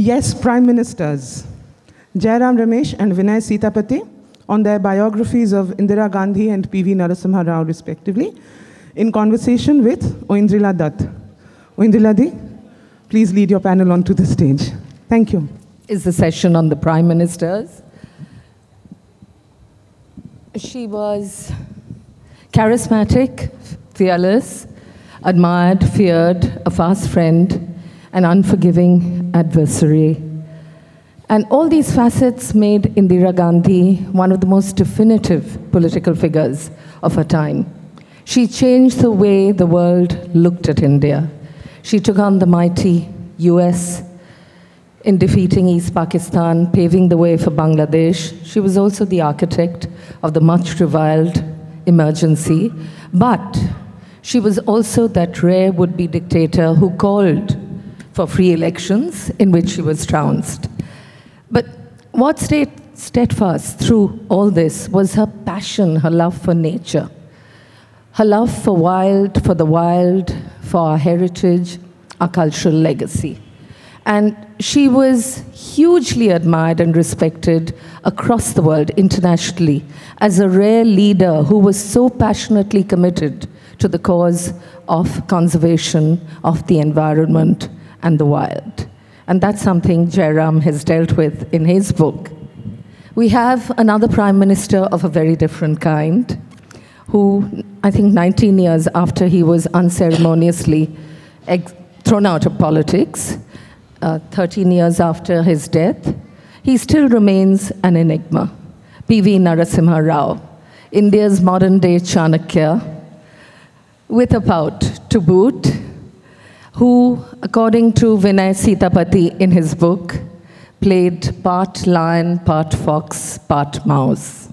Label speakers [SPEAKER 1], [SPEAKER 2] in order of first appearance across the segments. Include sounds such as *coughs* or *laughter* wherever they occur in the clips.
[SPEAKER 1] Yes, Prime Ministers Jairam Ramesh and Vinay Sitapati on their biographies of Indira Gandhi and P.V. Narasimha Rao, respectively, in conversation with Oindrilla Dutt. Oindrilla Di, please lead your panel onto the stage. Thank you.
[SPEAKER 2] Is the session on the Prime Ministers. She was charismatic, fearless, admired, feared, a fast friend, an unforgiving adversary. And all these facets made Indira Gandhi one of the most definitive political figures of her time. She changed the way the world looked at India. She took on the mighty US in defeating East Pakistan, paving the way for Bangladesh. She was also the architect of the much reviled emergency, but she was also that rare would be dictator who called for free elections in which she was trounced. But what stayed steadfast through all this was her passion, her love for nature, her love for wild, for the wild, for our heritage, our cultural legacy. And she was hugely admired and respected across the world, internationally, as a rare leader who was so passionately committed to the cause of conservation of the environment and the wild. And that's something Jairam has dealt with in his book. We have another prime minister of a very different kind, who I think 19 years after he was unceremoniously thrown out of politics, uh, 13 years after his death, he still remains an enigma. P.V. Narasimha Rao, India's modern day Chanakya, with a pout to boot, who, according to Vinay Sitapati in his book, played part lion, part fox, part mouse.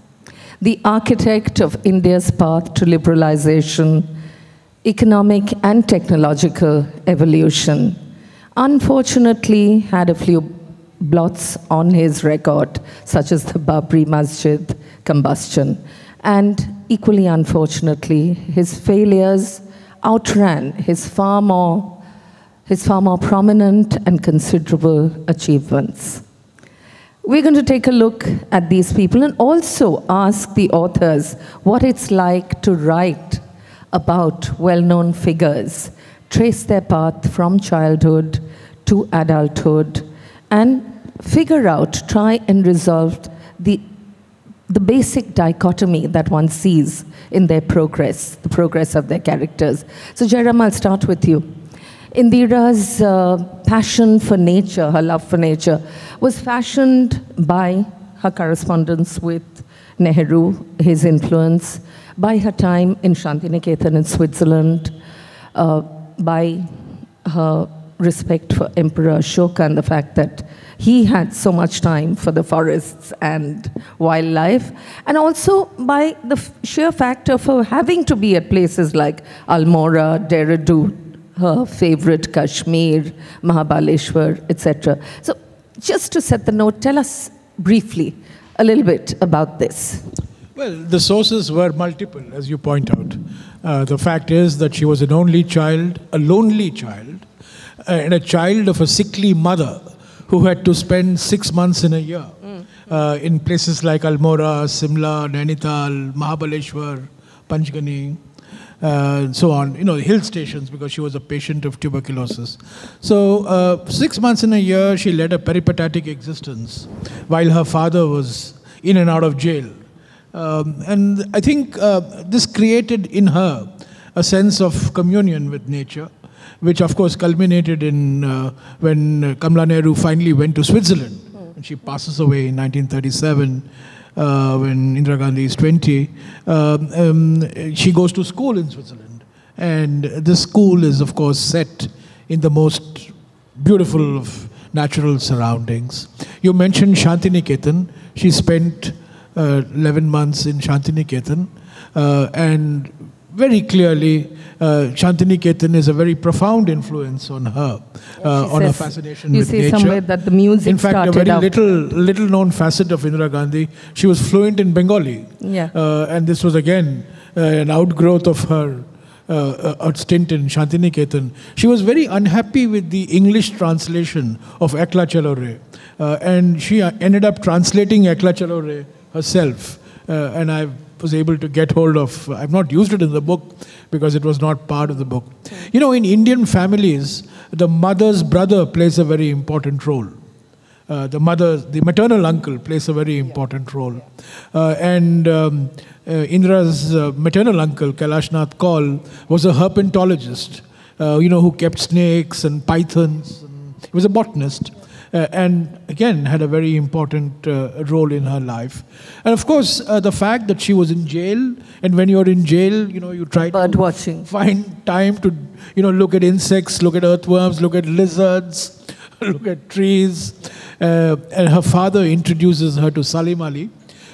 [SPEAKER 2] The architect of India's path to liberalization, economic and technological evolution unfortunately had a few blots on his record, such as the Babri Masjid combustion. And equally unfortunately, his failures outran his far more, his far more prominent and considerable achievements. We're going to take a look at these people and also ask the authors what it's like to write about well-known figures, trace their path from childhood to adulthood and figure out, try and resolve the, the basic dichotomy that one sees in their progress, the progress of their characters. So, Jairam, I'll start with you. Indira's uh, passion for nature, her love for nature, was fashioned by her correspondence with Nehru, his influence, by her time in Shantiniketan in Switzerland, uh, by her respect for Emperor Ashoka and the fact that he had so much time for the forests and wildlife, and also by the sheer fact of her having to be at places like Almora, Dehradun, her favorite Kashmir, Mahabaleshwar, etc. So, just to set the note, tell us briefly a little bit about this.
[SPEAKER 3] Well, the sources were multiple, as you point out. Uh, the fact is that she was an only child, a lonely child, uh, and a child of a sickly mother who had to spend six months in a year mm. uh, in places like Almora, Simla, Nainital, Mahabaleshwar, Panchgani, uh, so on, you know, hill stations because she was a patient of tuberculosis. So, uh, six months in a year, she led a peripatetic existence while her father was in and out of jail. Um, and I think uh, this created in her a sense of communion with nature which of course culminated in uh, when Kamla Nehru finally went to Switzerland. Mm. And she passes away in 1937 uh, when Indira Gandhi is 20. Um, um, she goes to school in Switzerland. And this school is, of course, set in the most beautiful of natural surroundings. You mentioned Shantiniketan. She spent uh, 11 months in Shantiniketan. Uh, and very clearly, uh, Shantiniketan is a very profound influence on her, uh, on her fascination
[SPEAKER 2] you
[SPEAKER 3] with nature.
[SPEAKER 2] somewhere that the music
[SPEAKER 3] In fact, a very
[SPEAKER 2] out.
[SPEAKER 3] little, little known facet of Indira Gandhi, she was fluent in Bengali.
[SPEAKER 2] Yeah.
[SPEAKER 3] Uh, and this was again uh, an outgrowth of her uh, a stint in Shantiniketan, she was very unhappy with the English translation of Ekla Chalo Re. Uh, and she uh, ended up translating Ekla Chalo Re herself. Uh, and I was able to get hold of, I've not used it in the book because it was not part of the book. You know, in Indian families, the mother's brother plays a very important role. Uh, the mother, the maternal uncle plays a very important role. Uh, and um, uh, Indira's uh, maternal uncle, Kailashnath Kaul, was a herpetologist, uh, you know, who kept snakes and pythons. And he was a botanist. Uh, and again, had a very important role in her life. And of course, the fact that she was in jail, and when you're in jail, you know, you try
[SPEAKER 2] Bird to watching.
[SPEAKER 3] find time to, you know, look at insects, look at earthworms, look at lizards, *laughs* look at trees. Uh, and her father introduces her to Salim Ali,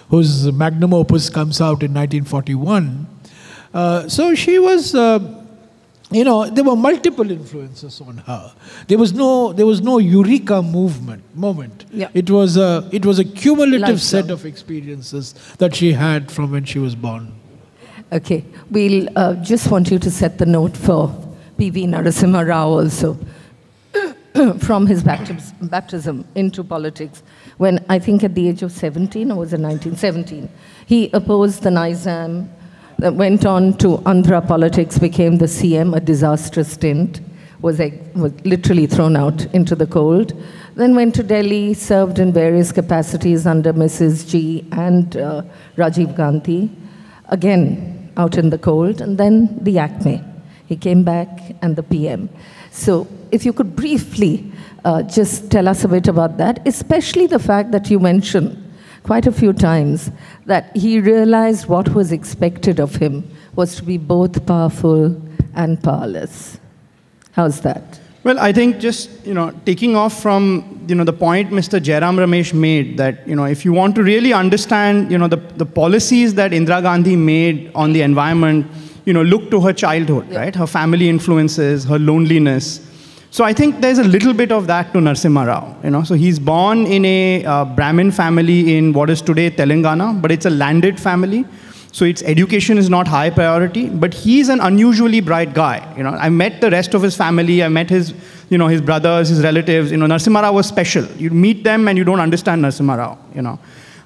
[SPEAKER 3] whose magnum opus comes out in 1941. Uh, so she was, uh, you know, there were multiple influences on her. There was no, there was no eureka movement moment.
[SPEAKER 2] Yeah.
[SPEAKER 3] It was a, it was a cumulative set of experiences that she had from when she was born.
[SPEAKER 2] Okay, we'll uh, just want you to set the note for P.V. Narasimha Rao also. *coughs* from his baptism, baptism into politics when I think at the age of 17 or was it 1917 he opposed the Nizam went on to Andhra politics became the CM a disastrous stint was, was literally thrown out into the cold then went to Delhi served in various capacities under Mrs G and uh, Rajiv Gandhi again out in the cold and then the ACME. He came back and the PM so if you could briefly uh, just tell us a bit about that, especially the fact that you mentioned quite a few times that he realized what was expected of him was to be both powerful and powerless. How's that?
[SPEAKER 4] Well, I think just you know taking off from you know the point Mr. Jairam Ramesh made that you know if you want to really understand you know the, the policies that Indira Gandhi made on the environment, you know, look to her childhood, yeah. right? Her family influences, her loneliness. So I think there's a little bit of that to Narasimha Rao. You know, so he's born in a uh, Brahmin family in what is today Telangana, but it's a landed family. So its education is not high priority, but he's an unusually bright guy. You know, I met the rest of his family. I met his, you know, his brothers, his relatives. You know, Narasimha Rao was special. You meet them and you don't understand Narasimha Rao. You know.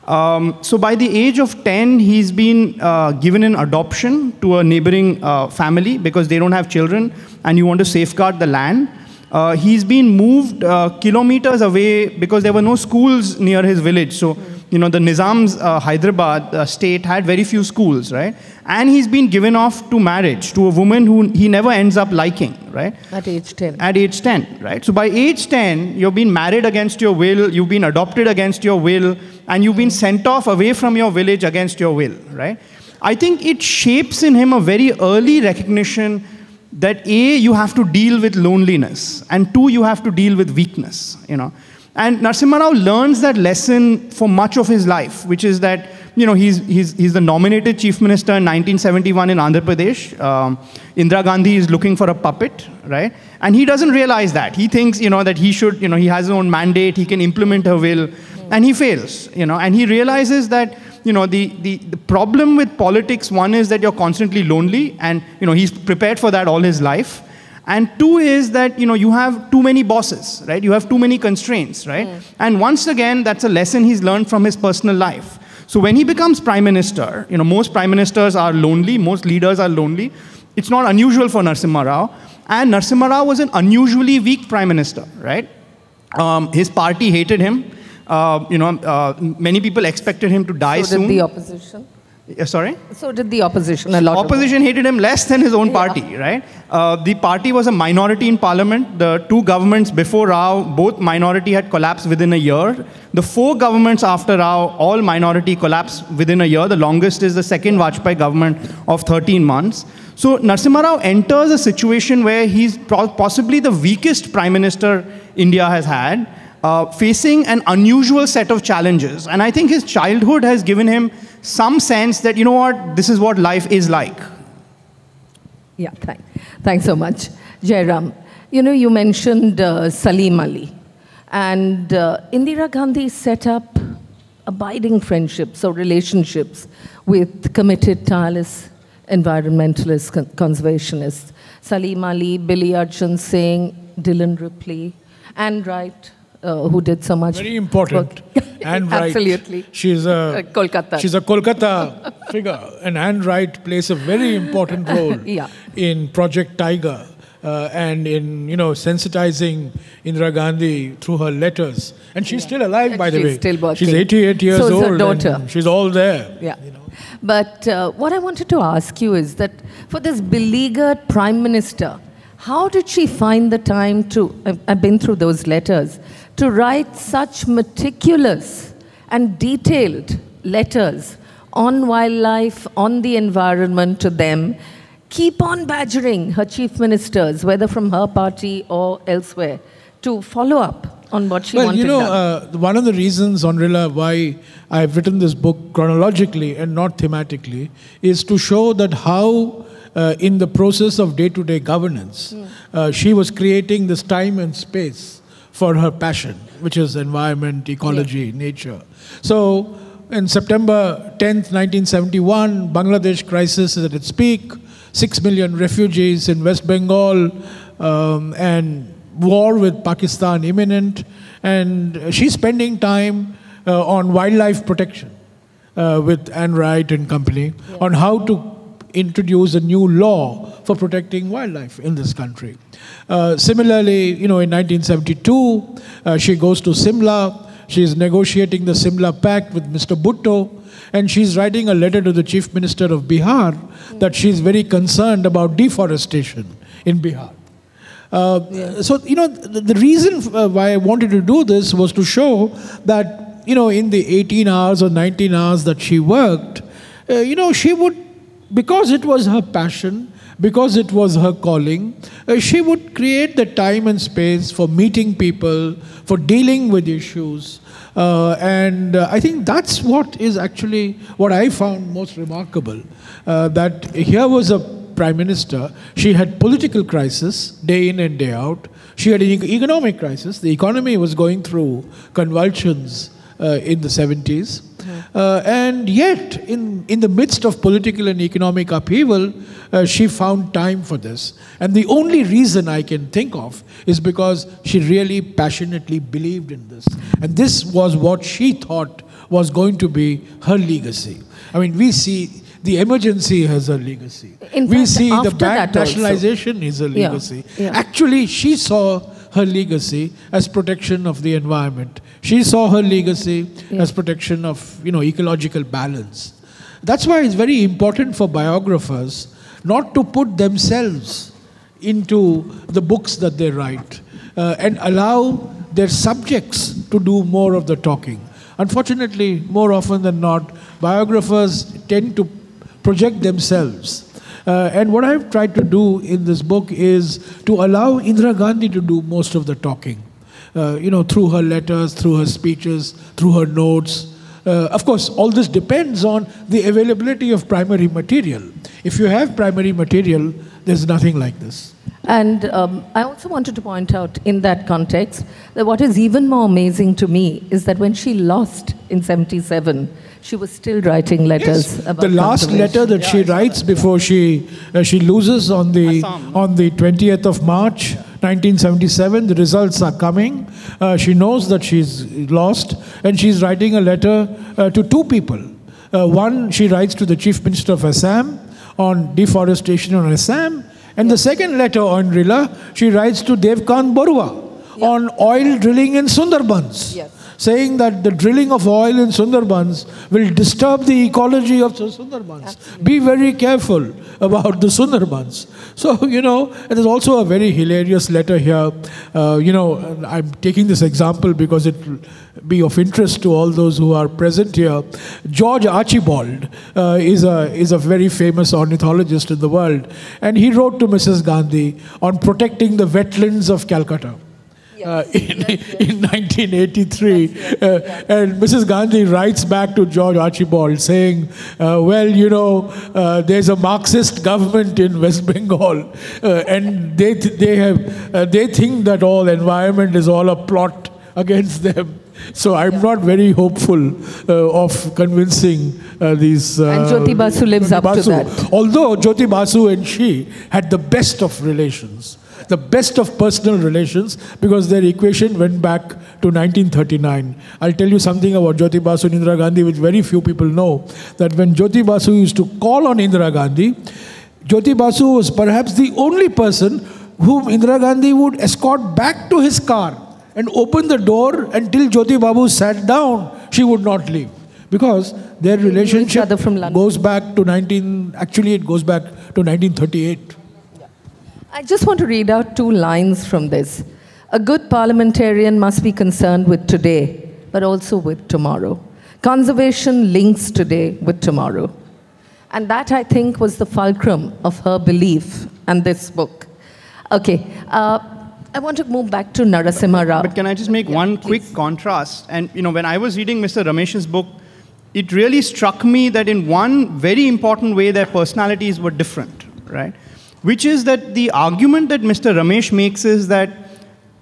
[SPEAKER 4] Um, so by the age of 10, he's been uh, given an adoption to a neighboring uh, family because they don't have children and you want to safeguard the land. Uh, he's been moved uh, kilometers away because there were no schools near his village. So, you know, the Nizam's uh, Hyderabad uh, state had very few schools, right? And he's been given off to marriage to a woman who he never ends up liking, right?
[SPEAKER 2] At age 10.
[SPEAKER 4] At age 10, right? So by age 10, you've been married against your will, you've been adopted against your will, and you've been sent off away from your village against your will, right? I think it shapes in him a very early recognition that A, you have to deal with loneliness, and two, you have to deal with weakness, you know. And Narasimha Rao learns that lesson for much of his life, which is that, you know, he's, he's, he's the nominated chief minister in 1971 in Andhra Pradesh. Um, Indira Gandhi is looking for a puppet, right? And he doesn't realize that. He thinks, you know, that he should, you know, he has his own mandate, he can implement her will and he fails, you know, and he realizes that, you know, the, the, the problem with politics, one is that you're constantly lonely, and, you know, he's prepared for that all his life. And two is that, you know, you have too many bosses, right? You have too many constraints, right? Mm. And once again, that's a lesson he's learned from his personal life. So when he becomes prime minister, you know, most prime ministers are lonely, most leaders are lonely. It's not unusual for Narasimha Rao. And Narasimha Rao was an unusually weak prime minister, right? Um, his party hated him. Uh, you know, uh, many people expected him to die
[SPEAKER 2] so
[SPEAKER 4] soon.
[SPEAKER 2] did the opposition?
[SPEAKER 4] Uh, sorry?
[SPEAKER 2] So did the opposition a lot.
[SPEAKER 4] Opposition hated him less than his own party, yeah. right? Uh, the party was a minority in parliament. The two governments before Rao, both minority had collapsed within a year. The four governments after Rao, all minority collapsed within a year. The longest is the second Vajpayee government of 13 months. So Narasimha Rao enters a situation where he's possibly the weakest prime minister India has had uh, facing an unusual set of challenges. And I think his childhood has given him some sense that, you know what, this is what life is like.
[SPEAKER 2] Yeah, thank, thanks so much. Jairam, you know, you mentioned uh, Salim Ali. And uh, Indira Gandhi set up abiding friendships or relationships with committed, tireless environmentalists, con- conservationists. Salim Ali, Billy Arjun Singh, Dillon Ripley, Anne Wright, uh, who did so much.
[SPEAKER 3] Very important. Wright. *laughs*
[SPEAKER 2] Absolutely.
[SPEAKER 3] She's a
[SPEAKER 2] Uh, Kolkata.
[SPEAKER 3] She's a Kolkata figure, and Anne Wright plays a very important *laughs* role
[SPEAKER 2] Yeah.
[SPEAKER 3] in Project Tiger uh, and in you know sensitizing Indira Gandhi through her letters. And she's still alive, by the
[SPEAKER 2] She's
[SPEAKER 3] way.
[SPEAKER 2] still
[SPEAKER 3] She's 88 years
[SPEAKER 2] So
[SPEAKER 3] old.
[SPEAKER 2] her
[SPEAKER 3] and
[SPEAKER 2] daughter.
[SPEAKER 3] She's all there.
[SPEAKER 2] Yeah. But uh, what I wanted to ask you is that for this beleaguered prime minister, how did she find the time to, I've been through those letters, to write such meticulous and detailed letters on wildlife, on the environment to them, keep on badgering her chief ministers, whether from her party or elsewhere, to follow up on what she
[SPEAKER 3] well,
[SPEAKER 2] wanted
[SPEAKER 3] you know, uh, one of the reasons, Oindrilla, why I've written this book chronologically and not thematically is to show that how, uh, in the process of day to day governance, uh, she was creating this time and space for her passion, which is environment, ecology, nature. So, in September 10th, 1971, Bangladesh crisis is at its peak, 6 million refugees in West Bengal, um, and war with Pakistan imminent, and she's spending time uh, on wildlife protection uh, with Anne Wright and company on how to introduce a new law for protecting wildlife in this country. Uh, similarly, you know, in 1972, uh, she goes to Simla. She's negotiating the Simla Pact with Mr. Bhutto, and she's writing a letter to the Chief Minister of Bihar that she's very concerned about deforestation in Bihar. Uh, So, you know, the, the reason uh, why I wanted to do this was to show that, you know, in the 18 hours or 19 hours that she worked, uh, you know, she would, because it was her passion, because it was her calling, uh, she would create the time and space for meeting people, for dealing with issues. Uh, and uh, I think that's what is actually what I found most remarkable. Uh, that here was a prime minister, she had political crisis day in and day out. She had an economic crisis. The economy was going through convulsions in the 70s. Uh, and yet, in, in the midst of political and economic upheaval, uh, she found time for this. And the only reason I can think of is because she really passionately believed in this. And this was what she thought was going to be her legacy. I mean, we see the emergency has a legacy.
[SPEAKER 2] In
[SPEAKER 3] we
[SPEAKER 2] fact,
[SPEAKER 3] see the bank
[SPEAKER 2] also.
[SPEAKER 3] nationalization is a
[SPEAKER 2] Yeah,
[SPEAKER 3] legacy.
[SPEAKER 2] yeah.
[SPEAKER 3] Actually, she saw her legacy as protection of the environment. She saw her legacy as protection of you know ecological balance. That's why it's very important for biographers not to put themselves into the books that they write uh, and allow their subjects to do more of the talking. Unfortunately, more often than not, biographers tend to project themselves. Uh, and what I've tried to do in this book is to allow Indira Gandhi to do most of the talking. Uh, you know, through her letters, through her speeches, through her notes. Uh, of course, all this depends on the availability of primary material. If you have primary material, there's nothing like this.
[SPEAKER 2] And um, I also wanted to point out in that context that what is even more amazing to me is that when she lost in 77, she was still writing letters about
[SPEAKER 3] the last letter that she writes before she uh, she loses on the
[SPEAKER 4] Assam.
[SPEAKER 3] on the 20th of March 1977 the results are coming. Uh, she knows that she's lost and she's writing a letter uh, to two people. Uh, one she writes to the chief minister of Assam on deforestation on Assam and the second letter on Rila she writes to Dev Kant Barooah on oil drilling in Sundarbans
[SPEAKER 2] Yes.
[SPEAKER 3] saying that the drilling of oil in Sundarbans will disturb the ecology of the Sundarbans. Be very careful about the Sundarbans. So, you know, there's also a very hilarious letter here. Uh, you know, I'm taking this example because it will be of interest to all those who are present here. George Archibald uh, is, a, is a very famous ornithologist in the world, and he wrote to Mrs. Gandhi on protecting the wetlands of Calcutta uh, in, *laughs* in 1983. Uh, and Mrs. Gandhi writes back to George Archibald saying, uh, Well, you know, uh, there's a Marxist government in West Bengal, uh, and they, th- they, have, uh, they think that all environment is all a plot against them. So I'm not very hopeful uh, of convincing uh, these. Uh,
[SPEAKER 2] And Jyoti Basu lives up to that.
[SPEAKER 3] Although Jyoti Basu and she had the best of relations, the best of personal relations, because their equation went back to 1939. I'll tell you something about Jyoti Basu and Indira Gandhi, which very few people know. That when Jyoti Basu used to call on Indira Gandhi, Jyoti Basu was perhaps the only person whom Indira Gandhi would escort back to his car and open the door until Jyoti Babu sat down. She would not leave because their relationship
[SPEAKER 2] from
[SPEAKER 3] goes back to 19. Actually, it goes back to 1938.
[SPEAKER 2] I just want to read out two lines from this. A good parliamentarian must be concerned with today, but also with tomorrow. Conservation links today with tomorrow. And that, I think, was the fulcrum of her belief and this book. Okay, uh, I want to move back to Narasimha Rao.
[SPEAKER 4] But can I just make one quick contrast? And you know, when I was reading Mr. Ramesh's book, it really struck me that in one very important way, their personalities were different, right? Which is that the argument that Mr. Ramesh makes is that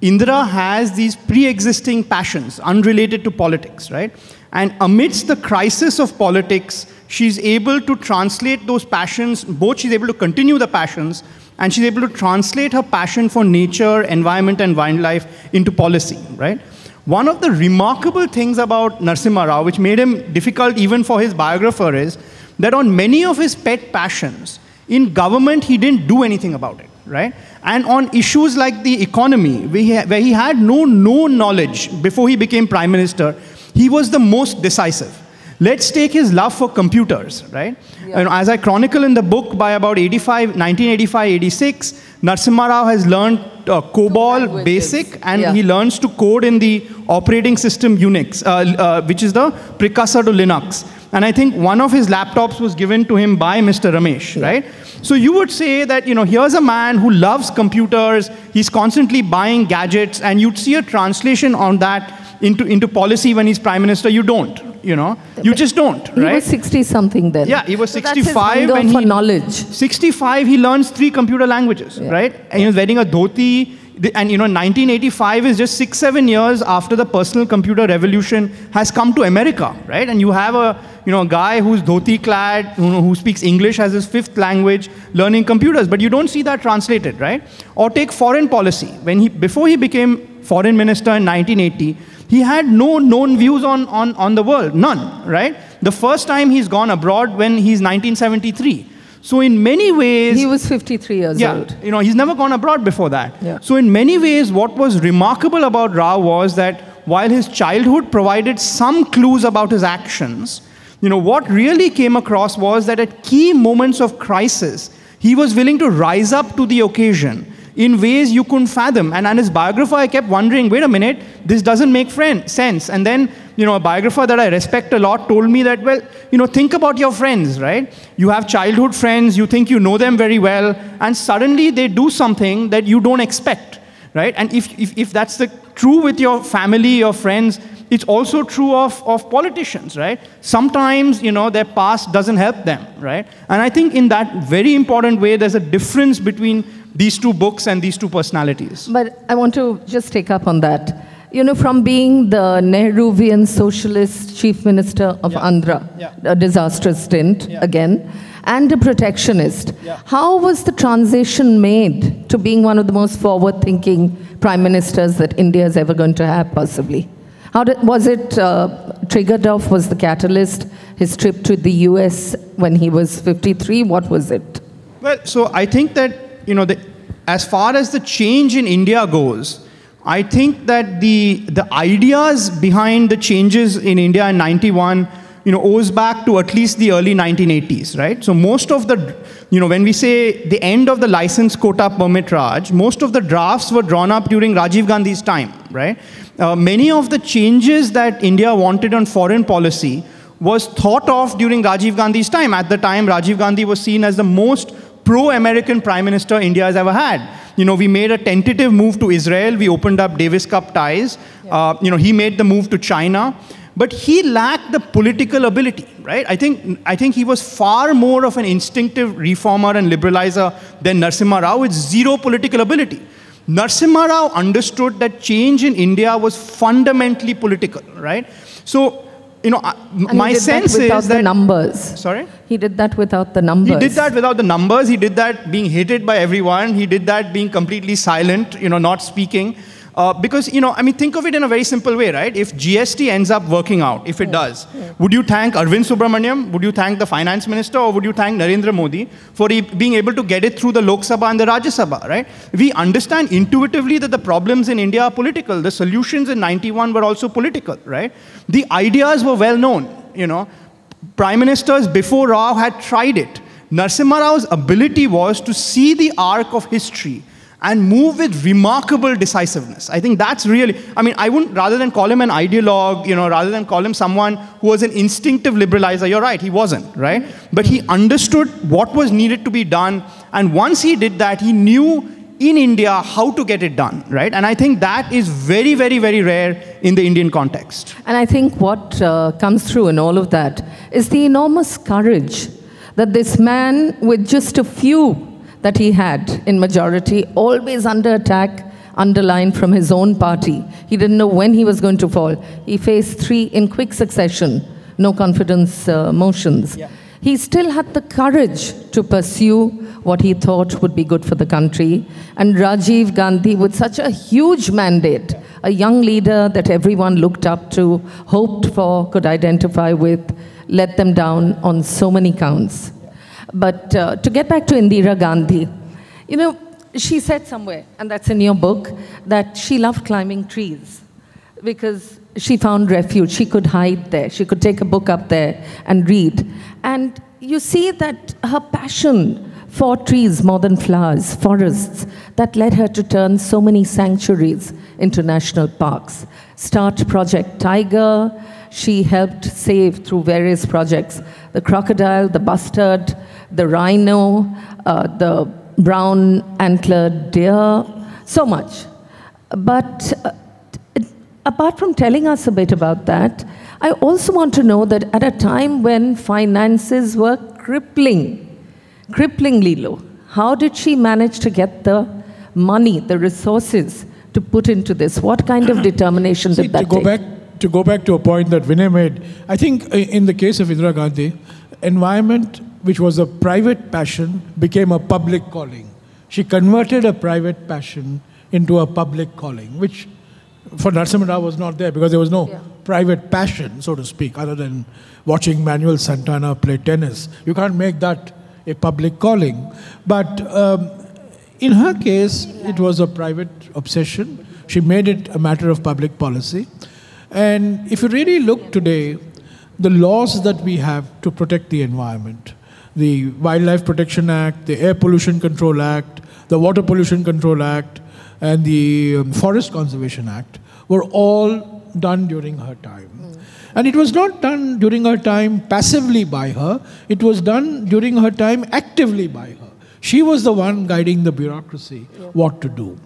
[SPEAKER 4] Indira has these pre-existing passions unrelated to politics, right? And amidst the crisis of politics, she's able to translate those passions, both she's able to continue the passions, and she's able to translate her passion for nature, environment, and wildlife into policy, right? One of the remarkable things about Narasimha Rao, which made him difficult even for his biographer, is that on many of his pet passions, in government, he didn't do anything about it, right? And on issues like the economy, where he, had no known knowledge before he became prime minister, he was the most decisive. Let's take his love for computers, right? You know, as I chronicle in the book, by about 85, 1985, 86, Narasimha Rao has learned uh, COBOL basic and
[SPEAKER 2] Yeah.
[SPEAKER 4] he learns to code in the operating system Unix, uh, uh, which is the precursor to Linux. And I think one of his laptops was given to him by Mr. Ramesh, right? So you would say that, you know, here's a man who loves computers, he's constantly buying gadgets, and you'd see a translation on that into, into policy when he's prime minister. You don't, you know, you just don't, right?
[SPEAKER 2] he was 60 something then.
[SPEAKER 4] Yeah, he was
[SPEAKER 2] So that's his
[SPEAKER 4] 65
[SPEAKER 2] hunger
[SPEAKER 4] when
[SPEAKER 2] for
[SPEAKER 4] he-
[SPEAKER 2] knowledge.
[SPEAKER 4] 65, he learns three computer languages, right? And he was wearing a dhoti. And you know, 1985 is just six, seven years after the personal computer revolution has come to America, right? And you have a, you know, a guy who's dhoti clad, who, who speaks English as his fifth language, learning computers, but you don't see that translated, right? Or take foreign policy. When he, before he became foreign minister in 1980, he had no known views on, on, on the world, none, right? The first time he's gone abroad when he's 1973. So in many ways,
[SPEAKER 2] He was 53 years
[SPEAKER 4] yeah,
[SPEAKER 2] old.
[SPEAKER 4] you know, he's never gone abroad before that.
[SPEAKER 2] Yeah.
[SPEAKER 4] So in many ways, what was remarkable about Rao was that while his childhood provided some clues about his actions, you know, what really came across was that at key moments of crisis, he was willing to rise up to the occasion in ways you couldn't fathom. And, and his biographer, I kept wondering, wait a minute, this doesn't make friend, sense. And then, you know, a biographer that I respect a lot told me that, well, you know, think about your friends, right? You have childhood friends, you think you know them very well, and suddenly they do something that you don't expect, right? And if, if, if that's the true with your family, your friends, it's also true of, of politicians, right? Sometimes, you know, their past doesn't help them, right? And I think in that very important way, there's a difference between these two books and these two personalities.
[SPEAKER 2] But I want to just take up on that. You know, from being the Nehruvian socialist chief minister of Andhra,
[SPEAKER 4] Yeah.
[SPEAKER 2] a disastrous stint
[SPEAKER 4] Yeah.
[SPEAKER 2] again, and a protectionist,
[SPEAKER 4] Yeah.
[SPEAKER 2] how was the transition made to being one of the most forward thinking prime ministers that India is ever going to have, possibly? How did, was it uh, triggered off? Was the catalyst his trip to the US when he was 53? What was it?
[SPEAKER 4] Well, so I think that, you know, the, as far as the change in India goes, I think that the, the ideas behind the changes in India in 91, you know, owes back to at least the early 1980s, right? So most of the, you know, when we say the end of the license quota permit Raj, most of the drafts were drawn up during Rajiv Gandhi's time, right? Uh, many of the changes that India wanted on foreign policy was thought of during Rajiv Gandhi's time. At the time, Rajiv Gandhi was seen as the most pro-American prime minister India has ever had. You know, we made a tentative move to Israel. We opened up Davis Cup ties. Uh, you know, he made the move to China. But he lacked the political ability, right? I think, I think he was far more of an instinctive reformer and liberalizer than Narasimha Rao with zero political ability. Narsimha Rao understood that change in India was fundamentally political, right? So, you know, I- my sense
[SPEAKER 2] that without
[SPEAKER 4] is
[SPEAKER 2] the
[SPEAKER 4] that.
[SPEAKER 2] numbers.
[SPEAKER 4] Sorry?
[SPEAKER 2] He did that without the numbers.
[SPEAKER 4] He did that without the numbers. He did that being hated by everyone. He did that being completely silent, you know, not speaking. Uh, because, you know, I mean, think of it in a very simple way, right? If GST ends up working out, if it does, would you thank Arvind Subramanian? Would you thank the finance minister? Or would you thank Narendra Modi for e- being able to get it through the Lok Sabha and the Rajya Sabha, right? We understand intuitively that the problems in India are political. The solutions in 91 were also political, right? The ideas were well known, you know. Prime ministers before Rao had tried it. Narsimha Rao's ability was to see the arc of history and move with remarkable decisiveness. I think that's really, I mean, I wouldn't, rather than call him an ideologue, you know, rather than call him someone who was an instinctive liberalizer, you're right, he wasn't, right? But he understood what was needed to be done. And once he did that, he knew in India how to get it done, right? And I think that is very, very, very rare in the Indian context.
[SPEAKER 2] And I think what uh, comes through in all of that is the enormous courage that this man, with just a few that he had in majority, always under attack, underlined from his own party. He didn't know when he was going to fall. He faced three in quick succession, no confidence uh, motions. He still had the courage to pursue what he thought would be good for the country. And Rajiv Gandhi, with such a huge mandate, a young leader that everyone looked up to, hoped for, could identify with, let them down on so many counts. But uh, to get back to Indira Gandhi, you know, she said somewhere, and that's in your book, that she loved climbing trees because she found refuge. She could hide there. She could take a book up there and read. And you see that her passion for trees more than flowers, forests, that led her to turn so many sanctuaries into national parks. Start Project Tiger. She helped save through various projects the crocodile, the bustard, the rhino, uh, the brown antlered deer, so much. But uh, apart from telling us a bit about that, I also want to know that at a time when finances were crippling, cripplingly low, how did she manage to get the money, the resources to put into this? What kind of determination
[SPEAKER 3] See,
[SPEAKER 2] did that
[SPEAKER 3] to go
[SPEAKER 2] take?
[SPEAKER 3] back to go back to a point that Vinay made, I think in the case of Indira Gandhi, environment, which was a private passion, became a public calling. She converted a private passion into a public calling, which for Narasimha was not there because there was no
[SPEAKER 2] Yeah.
[SPEAKER 3] private passion, so to speak, other than watching Manuel Santana play tennis. You can't make that a public calling. But um, in her case, it was a private obsession. She made it a matter of public policy. And if you really look today, the laws that we have to protect the environment, the Wildlife Protection Act, the Air Pollution Control Act, the Water Pollution Control Act, and the um, Forest Conservation Act, were all done during her time. And it was not done during her time passively by her, it was done during her time actively by her. She was the one guiding the bureaucracy what to do.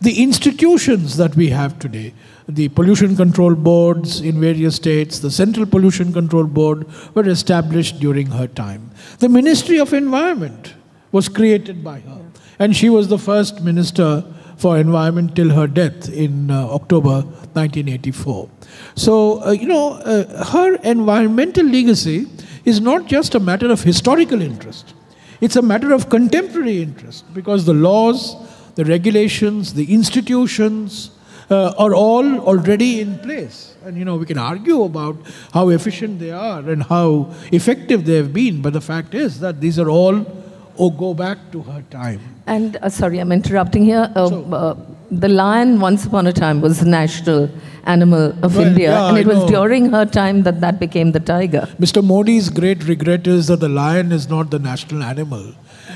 [SPEAKER 3] The institutions that we have today, the pollution control boards in various states, the Central Pollution Control Board, were established during her time. The Ministry of Environment was created by her, and she was the first minister for environment till her death in uh, October 1984. So, uh, you know, uh, her environmental legacy is not just a matter of historical interest. It's a matter of contemporary interest because the laws, the regulations, the institutions uh, are all already in place. And you know, we can argue about how efficient they are and how effective they have been, but the fact is that these are all or go back to her time.
[SPEAKER 2] And uh, sorry, I'm interrupting here. Uh,
[SPEAKER 3] So-
[SPEAKER 2] uh, the lion, once upon a time, was the national animal of
[SPEAKER 3] Well,
[SPEAKER 2] India,
[SPEAKER 3] yeah,
[SPEAKER 2] and
[SPEAKER 3] I
[SPEAKER 2] it was
[SPEAKER 3] know.
[SPEAKER 2] during her time that that became the tiger.
[SPEAKER 3] Mr. Modi's great regret is that the lion is not the national animal.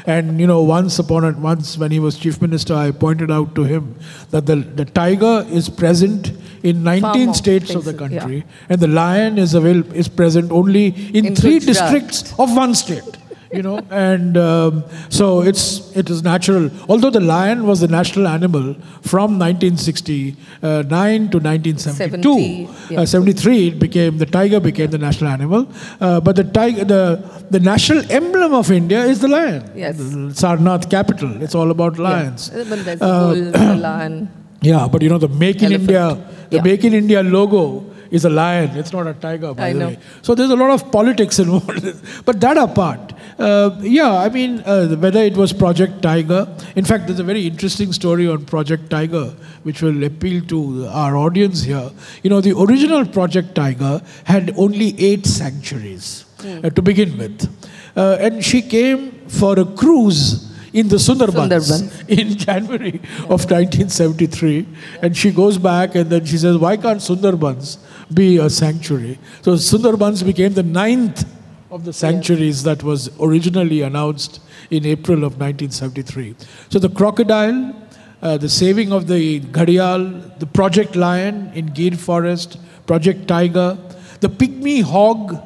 [SPEAKER 3] And you know, once upon a once when he was chief minister, I pointed out to him that the, the tiger is present in 19
[SPEAKER 2] more
[SPEAKER 3] states of the
[SPEAKER 2] places, yeah.
[SPEAKER 3] country, and the lion is avail- is present only in,
[SPEAKER 2] In
[SPEAKER 3] three
[SPEAKER 2] Gujarat.
[SPEAKER 3] districts of one state. You know, and um, so it's it is natural. Although the lion was the national animal from 1969 to 1972,
[SPEAKER 2] 70, yeah.
[SPEAKER 3] uh, 73 it became the tiger became the national animal, uh, but the tiger the the national emblem of India is the lion.
[SPEAKER 2] Yes.
[SPEAKER 3] Sarnath capital. It's all about lions.
[SPEAKER 2] Yeah. But there's
[SPEAKER 3] Uh,
[SPEAKER 2] bull, *clears throat* lion.
[SPEAKER 3] Yeah, but you know the Make in
[SPEAKER 2] Elephant.
[SPEAKER 3] India, the
[SPEAKER 2] Yeah.
[SPEAKER 3] Make in India logo is a lion. It's not a tiger, by
[SPEAKER 2] I
[SPEAKER 3] the
[SPEAKER 2] know.
[SPEAKER 3] way. So there's a lot of politics involved. *laughs* but that apart, uh, yeah, I mean, uh, whether it was Project Tiger. In fact, there's a very interesting story on Project Tiger, which will appeal to our audience here. You know, the original Project Tiger had only eight sanctuaries
[SPEAKER 2] Hmm.
[SPEAKER 3] uh, to begin with, uh, and she came for a cruise. In the Sundarbans,
[SPEAKER 2] Sundarbans. *laughs*
[SPEAKER 3] in January of 1973, and she goes back and then she says, "Why can't Sundarbans be a sanctuary?" So Sundarbans became the ninth of the sanctuaries that was originally announced in April of 1973. So the crocodile, uh, the saving of the gharial, the Project Lion in Gir Forest, Project Tiger, the pygmy hog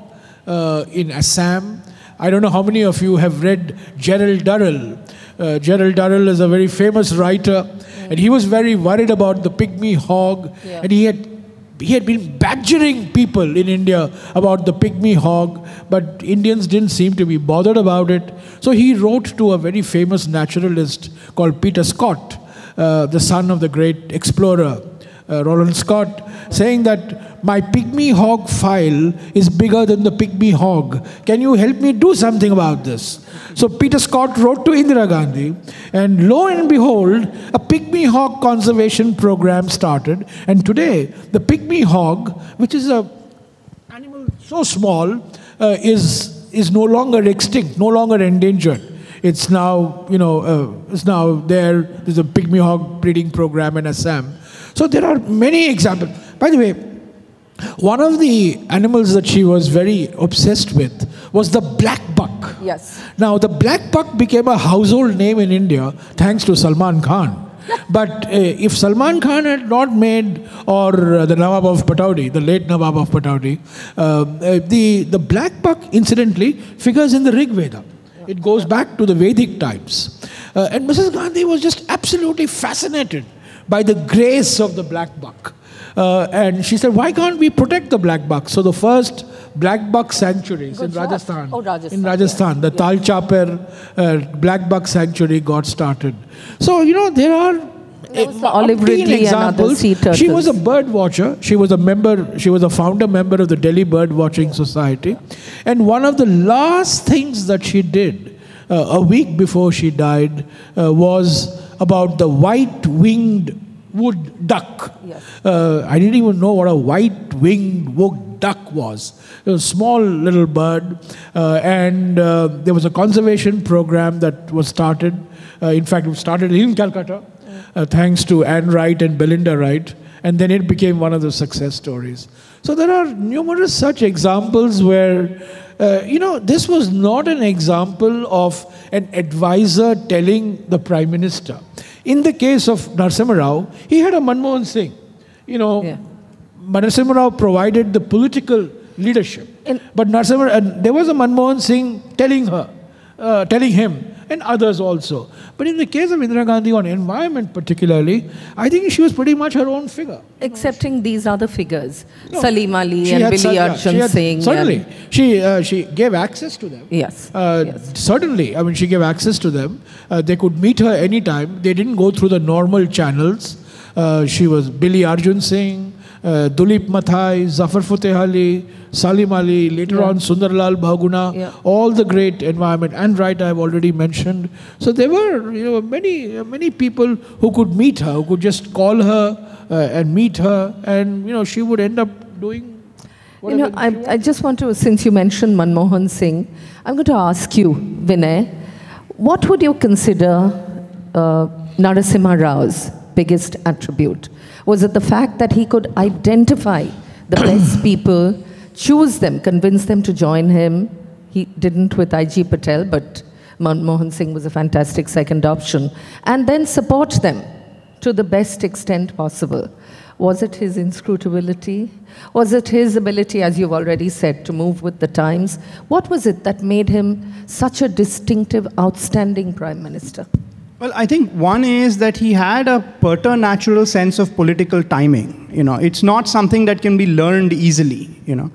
[SPEAKER 3] uh, in Assam. I don't know how many of you have read Gerald Durrell. Uh, Gerald Durrell is a very famous writer, and he was very worried about the pygmy hog,
[SPEAKER 2] Yeah.
[SPEAKER 3] and he had he had been badgering people in India about the pygmy hog, but Indians didn't seem to be bothered about it. So he wrote to a very famous naturalist called Peter Scott, uh, the son of the great explorer uh, Roland Scott, saying that my pygmy hog file is bigger than the pygmy hog. Can you help me do something about this? So Peter Scott wrote to Indira Gandhi, and lo and behold, a pygmy hog conservation program started. And today, the pygmy hog, which is a animal so small, uh, is is no longer extinct, no longer endangered. It's now, you know, uh, it's now there. There's a pygmy hog breeding program in Assam. So there are many examples. By the way, one of the animals that she was very obsessed with was the black buck.
[SPEAKER 2] Yes.
[SPEAKER 3] Now, the black buck became a household name in India thanks to Salman Khan. *laughs* But uh, if Salman Khan had not made, or uh, the Nawab of Pataudi, the late Nawab of Pataudi, uh, uh, the, the black buck, incidentally, figures in the Rig Veda. It goes back to the Vedic times. Uh, and Mrs. Gandhi was just absolutely fascinated by the grace of the black buck. Uh, and she said, why can't we protect the black buck? So the first black buck sanctuaries in
[SPEAKER 2] Gujarat.
[SPEAKER 3] Rajasthan,
[SPEAKER 2] Oh, Rajasthan,
[SPEAKER 3] in
[SPEAKER 2] yeah.
[SPEAKER 3] Rajasthan, the Tal Chhapar uh, black buck sanctuary got started. So, you know, there are
[SPEAKER 2] There was the olive ridley sea
[SPEAKER 3] She was a bird watcher. She was a member, she was a founder member of the Delhi Bird Watching Society. And one of the last things that she did uh, a week before she died uh, was about the white winged wood duck.
[SPEAKER 2] Yes.
[SPEAKER 3] Uh, I didn't even know what a white winged wood duck was. It was a small little bird, uh, and uh, there was a conservation program that was started. Uh, in fact, it was started in Calcutta, uh, thanks to Anne Wright and Belinda Wright, and then it became one of the success stories. So there are numerous such examples where, uh, you know, this was not an example of an advisor telling the prime minister. In the case of Narasimha Rao, he had a Manmohan Singh. You know,
[SPEAKER 2] Yeah.
[SPEAKER 3] Narasimha Rao provided the political leadership.
[SPEAKER 2] In-
[SPEAKER 3] but Narasimha, uh, there was a Manmohan Singh telling her, uh, telling him, and others also. But in the case of Indira Gandhi on environment particularly, I think she was pretty much her own figure.
[SPEAKER 2] Excepting these other figures,
[SPEAKER 3] No,
[SPEAKER 2] Salim Ali and Billy Arjun Singh.
[SPEAKER 3] Certainly. She, uh, she gave access to them.
[SPEAKER 2] yes.
[SPEAKER 3] Uh,
[SPEAKER 2] yes.
[SPEAKER 3] Certainly, I mean, she gave access to them. Uh, they could meet her anytime. They didn't go through the normal channels. Uh, she was Billy Arjun Singh, uh, Dulip Mathai, Zafar Futehally, Salim Ali, later
[SPEAKER 2] Yeah.
[SPEAKER 3] on Sunderlal Bahuguna,
[SPEAKER 2] Yeah.
[SPEAKER 3] all the great environment. Anne Wright, I've already mentioned. So there were you know, many, many people who could meet her, who could just call her uh, and meet her, and you know, she would end up doing.
[SPEAKER 2] You know, I, I just want to, since you mentioned Manmohan Singh, I'm going to ask you, Vinay, what would you consider uh, Narasimha Rao's biggest attribute? Was it the fact that he could identify the *clears throat* best people, choose them, convince them to join him? He didn't with I.G. Patel, but Manmohan Singh was a fantastic second option. And then support them to the best extent possible. Was it his inscrutability? Was it his ability, as you've already said, to move with the times? What was it that made him such a distinctive, outstanding prime minister?
[SPEAKER 4] Well, I think one is that he had a preternatural sense of political timing. You know, it's not something that can be learned easily. You know,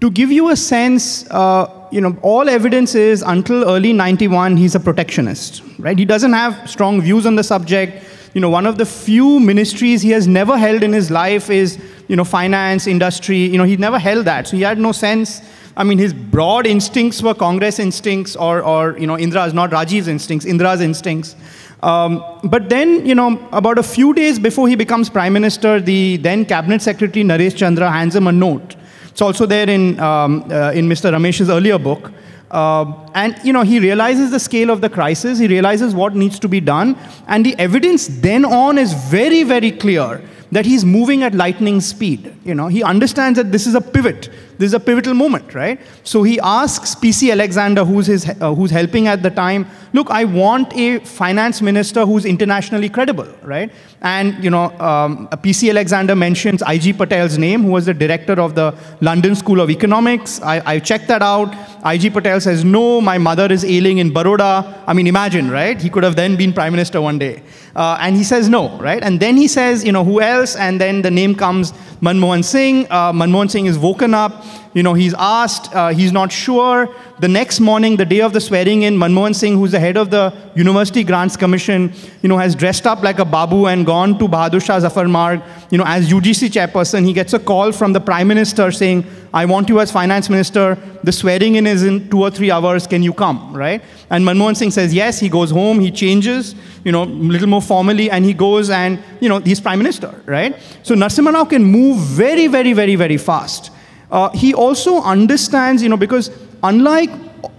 [SPEAKER 4] to give you a sense, uh, you know, all evidence is until early 91, he's a protectionist, right? He doesn't have strong views on the subject. You know, one of the few ministries he has never held in his life is, you know, finance, industry. You know, he never held that. So he had no sense. I mean, his broad instincts were Congress instincts or, or you know, Indira's, not Rajiv's instincts, Indira's instincts. Um, but then, you know, about a few days before he becomes prime minister, the then cabinet secretary Naresh Chandra hands him a note it's also there in, um, uh, in Mr. Ramesh's earlier book. Uh, and you know he realizes the scale of the crisis he realizes what needs to be done and the evidence then on is very very clear that he's moving at lightning speed you know he understands that this is a pivot this is a pivotal moment, right? So he asks PC Alexander, who's, his, uh, who's helping at the time, look, I want a finance minister who's internationally credible, right? And, you know, um, PC Alexander mentions IG Patel's name, who was the director of the London School of Economics. I, I checked that out. IG Patel says, no, my mother is ailing in Baroda. I mean, imagine, right? He could have then been prime minister one day. Uh, and he says no, right? And then he says, you know, who else? And then the name comes Manmohan Singh. Uh, Manmohan Singh is woken up. You know, he's asked, uh, he's not sure. The next morning, the day of the swearing in, Manmohan Singh, who's the head of the University Grants Commission, you know, has dressed up like a babu and gone to Bahadur Shah Zafar Marg. You know, as UGC chairperson, he gets a call from the prime minister saying, I want you as finance minister. The swearing in is in two or three hours. Can you come, right? And Manmohan Singh says yes. He goes home. He changes, you know, a little more formally, and he goes and, you know, he's prime minister, right? So Narasimha Rao can move very, very, very, very fast. Uh, he also understands, you know, because unlike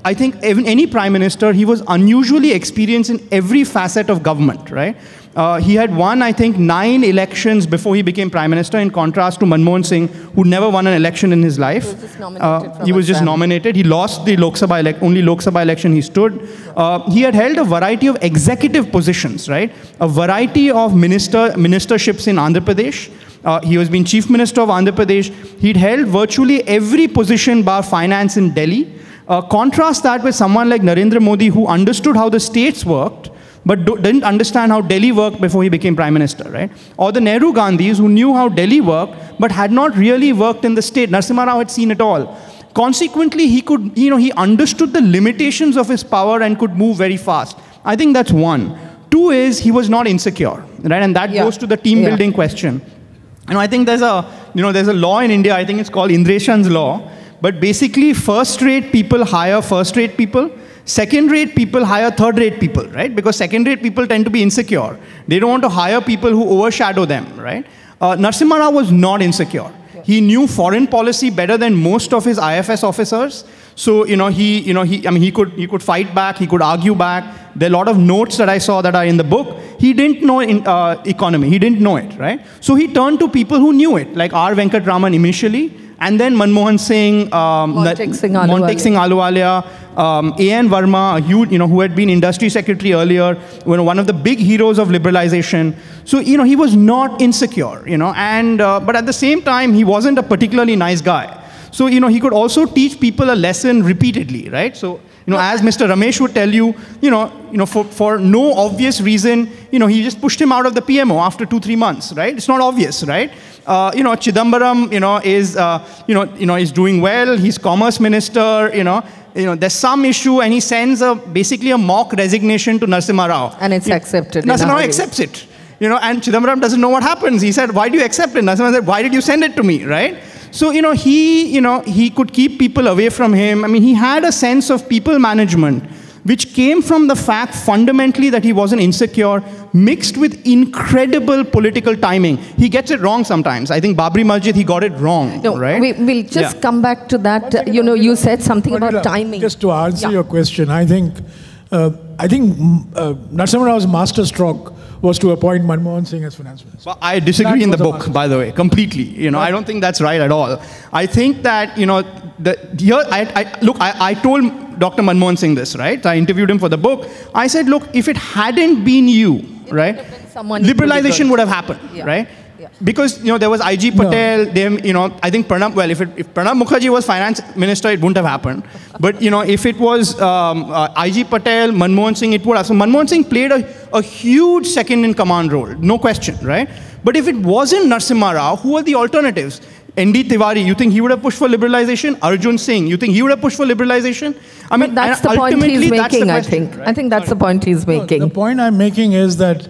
[SPEAKER 4] I think any prime minister, he was unusually experienced in every facet of government, right? Uh, he had won, I think, nine elections before he became prime minister, in contrast to Manmohan Singh, who never won an election in his life. He was just nominated. Uh, he, was just nominated. he lost the Lok Sabha ele- only Lok Sabha election he stood. Uh, he had held a variety of executive positions, right? A variety of minister ministerships in Andhra Pradesh. Uh, he has been chief minister of Andhra Pradesh. He'd held virtually every position bar finance in Delhi. Uh, contrast that with someone like Narendra Modi, who understood how the states worked, but didn't understand how Delhi worked before he became prime minister, right? Or the Nehru Gandhis, who knew how Delhi worked, but had not really worked in the state. Narasimha Rao had seen it all. Consequently, he could, you know, he understood the limitations of his power and could move very fast. I think that's one. Two is he was not insecure, right? And that yeah. goes to the team yeah. building question. You know, I think there's a, you know, there's a law in India, I think it's called Indreshan's law, but basically first-rate people hire first-rate people, second-rate people hire third-rate people, right? Because second-rate people tend to be insecure. They don't want to hire people who overshadow them, right? Uh, Narasimha Rao was not insecure. He knew foreign policy better than most of his IFS officers. So, you know, he, you know, he, I mean, he could, he could fight back, he could argue back. There are a lot of notes that I saw that are in the book. He didn't know in, uh, economy. He didn't know it, right? So he turned to people who knew it, like R. Venkatraman initially, and then Manmohan Singh, um,
[SPEAKER 2] Montek Singh Ahluwalia
[SPEAKER 4] um, A.N. Varma, huge, you know, who had been industry secretary earlier, you know, one of the big heroes of liberalization. So, you know, he was not insecure, you know, and, uh, but at the same time, he wasn't a particularly nice guy. So, you know, he could also teach people a lesson repeatedly, right? So, you know, as Mr. Ramesh would tell you, you know, you know, for, for no obvious reason, you know, he just pushed him out of the PMO after two, three months, right? It's not obvious, right? Uh, you know, Chidambaram, you know, is, uh, you know, you know, is doing well. He's commerce minister, you know, you know, there's some issue and he sends a, basically a mock resignation to Narasimha Rao.
[SPEAKER 2] And it's accepted.
[SPEAKER 4] Narasimha Rao accepts it. You know, and Chidambaram doesn't know what happens. He said, why do you accept it? Narasimha said, why did you send it to me, right? So, you know, he, you know, he could keep people away from him. I mean, he had a sense of people management, which came from the fact fundamentally that he wasn't insecure, mixed with incredible political timing. He gets it wrong sometimes. I think Babri Masjid, he got it wrong, no, right?
[SPEAKER 2] We, will just yeah. come back to that. you know, you said something about timing.
[SPEAKER 3] Just to answer yeah. your question, I think, uh, I think uh, Narasimha Rao's masterstroke was to appoint Manmohan Singh as finance minister.
[SPEAKER 4] Well, I disagree that in the book, by the way, completely. You know, I don't think that's right at all. I think that you know, the, here, I, I look, I, I told Dr. Manmohan Singh this, right? I interviewed him for the book. I said, look, if it hadn't been you, right, liberalization would have happened, yeah. right? Because you know there was IG Patel, no. them, you know, I think Pranab. Well, if, it, if Pranab Mukherjee was finance minister, it wouldn't have happened. But you know, if it was um, uh, IG Patel, Manmohan Singh, it would have. So Manmohan Singh played a, a huge second in command role, no question, right? But if it wasn't Narasimha Rao, who are the alternatives? ND Tiwari, you think he would have pushed for liberalization? Arjun Singh, you think he would have pushed for liberalization? I mean,
[SPEAKER 2] That's the
[SPEAKER 4] and
[SPEAKER 2] point he's
[SPEAKER 4] ultimately, that's the
[SPEAKER 2] making, I think.
[SPEAKER 4] right?
[SPEAKER 2] I think that's the point he's
[SPEAKER 3] No,
[SPEAKER 2] making.
[SPEAKER 3] the point I'm making is that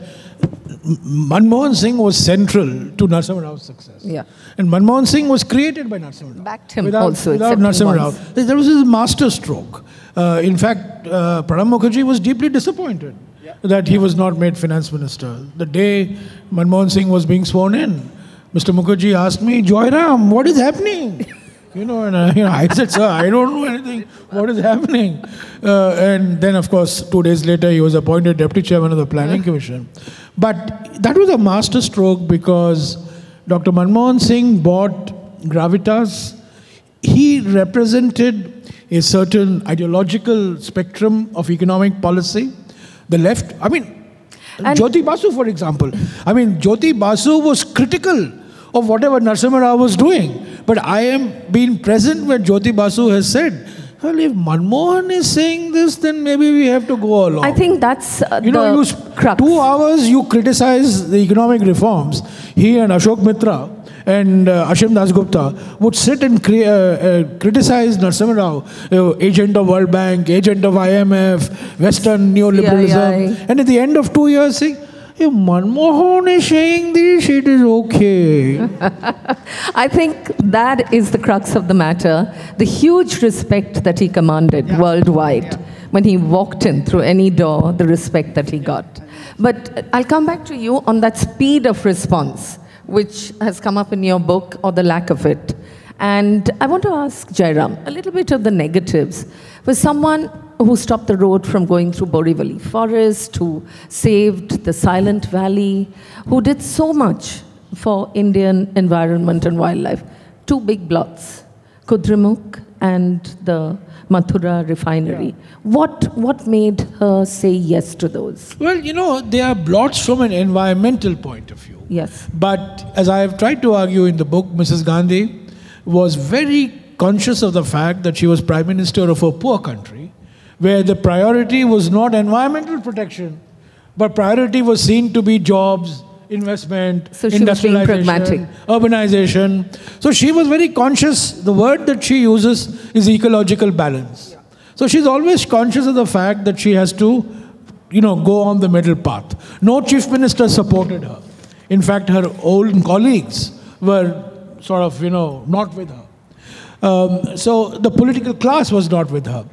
[SPEAKER 3] Manmohan Singh was central to Narasimha Rao's success.
[SPEAKER 2] Yeah.
[SPEAKER 3] And Manmohan Singh was created by Narasimha Rao.
[SPEAKER 2] Backed him
[SPEAKER 3] without,
[SPEAKER 2] also,
[SPEAKER 3] Without
[SPEAKER 2] except
[SPEAKER 3] Narasimha Rao.
[SPEAKER 2] once.
[SPEAKER 3] There was his master stroke. Uh, in fact, uh, Pranab Mukherjee was deeply disappointed that he was not made finance minister. The day Manmohan Singh was being sworn in, Mr. Mukherjee asked me, Joyram, what is happening? *laughs* You know, and uh, you know, I said, sir, I don't know anything. What is happening? Uh, and then, of course, two days later, he was appointed deputy chairman of the Planning Commission. But that was a master stroke because Dr. Manmohan Singh bought Gravitas. He represented a certain ideological spectrum of economic policy. The left, I mean,
[SPEAKER 2] And-
[SPEAKER 3] Jyoti Basu, for example. I mean, Jyoti Basu was critical of whatever Narasimha Rao was doing. But I am being present when Jyoti Basu has said, well, if Manmohan is saying this, then maybe we have to go along.
[SPEAKER 2] I think that's uh,
[SPEAKER 3] You
[SPEAKER 2] the
[SPEAKER 3] know, you
[SPEAKER 2] crux.
[SPEAKER 3] two hours you criticize the economic reforms. He and Ashok Mitra and uh, Ashim Dasgupta would sit and cri- uh, uh, criticize Narasimha Rao, uh, agent of World Bank, agent of IMF, Western neoliberalism.
[SPEAKER 2] CII.
[SPEAKER 3] And at the end of two years, say, if Manmohan is saying this, it is okay. *laughs*
[SPEAKER 2] I think that is the crux of the matter. The huge respect that he commanded worldwide when he walked in through any door, the respect that he got. But I'll come back to you on that speed of response, which has come up in your book, or the lack of it. And I want to ask Jairam a little bit of the negatives. For someone who stopped the road from going through Borivali Forest, who saved the Silent Valley, who did so much for Indian environment and wildlife. Two big blots, Kudremukh and the Mathura refinery. What, what made her say yes to those?
[SPEAKER 3] well, you know, they are blots from an environmental point of view.
[SPEAKER 2] Yes.
[SPEAKER 3] But as I have tried to argue in the book, Mrs. Gandhi was very conscious of the fact that she was prime minister of a poor country, where the priority was not environmental protection, but priority was seen to be jobs, investment,
[SPEAKER 2] So she was being
[SPEAKER 3] industrialization,
[SPEAKER 2] pragmatic.
[SPEAKER 3] urbanization. So she was very conscious. The word that she uses is ecological balance. So she's always conscious of the fact that she has to, you know, go on the middle path. No chief minister supported her. In fact, her old colleagues were sort of, you know, not with her. Um, so the political class was not with her.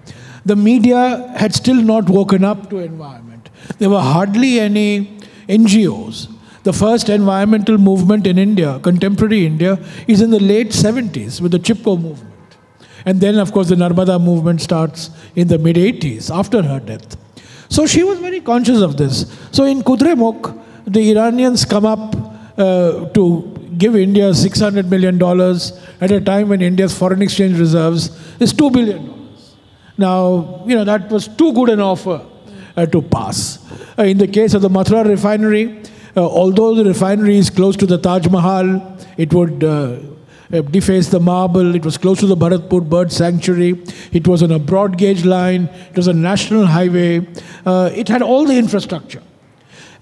[SPEAKER 3] The media had still not woken up to environment. There were hardly any NGOs. The first environmental movement in India, contemporary India, is in the late 70s with the Chipko movement. And then, of course, the Narmada movement starts in the mid 80s after her death. So she was very conscious of this. So in Kudremukh, the Iranians come up uh, to give India $600 million at a time when India's foreign exchange reserves is $2 billion. Now, you know, that was too good an offer uh, to pass. Uh, in the case of the Mathura refinery, although the refinery is close to the Taj Mahal, it would uh, uh, deface the marble. It was close to the Bharatpur Bird Sanctuary. It was on a broad gauge line. It was a national highway. Uh, it had all the infrastructure.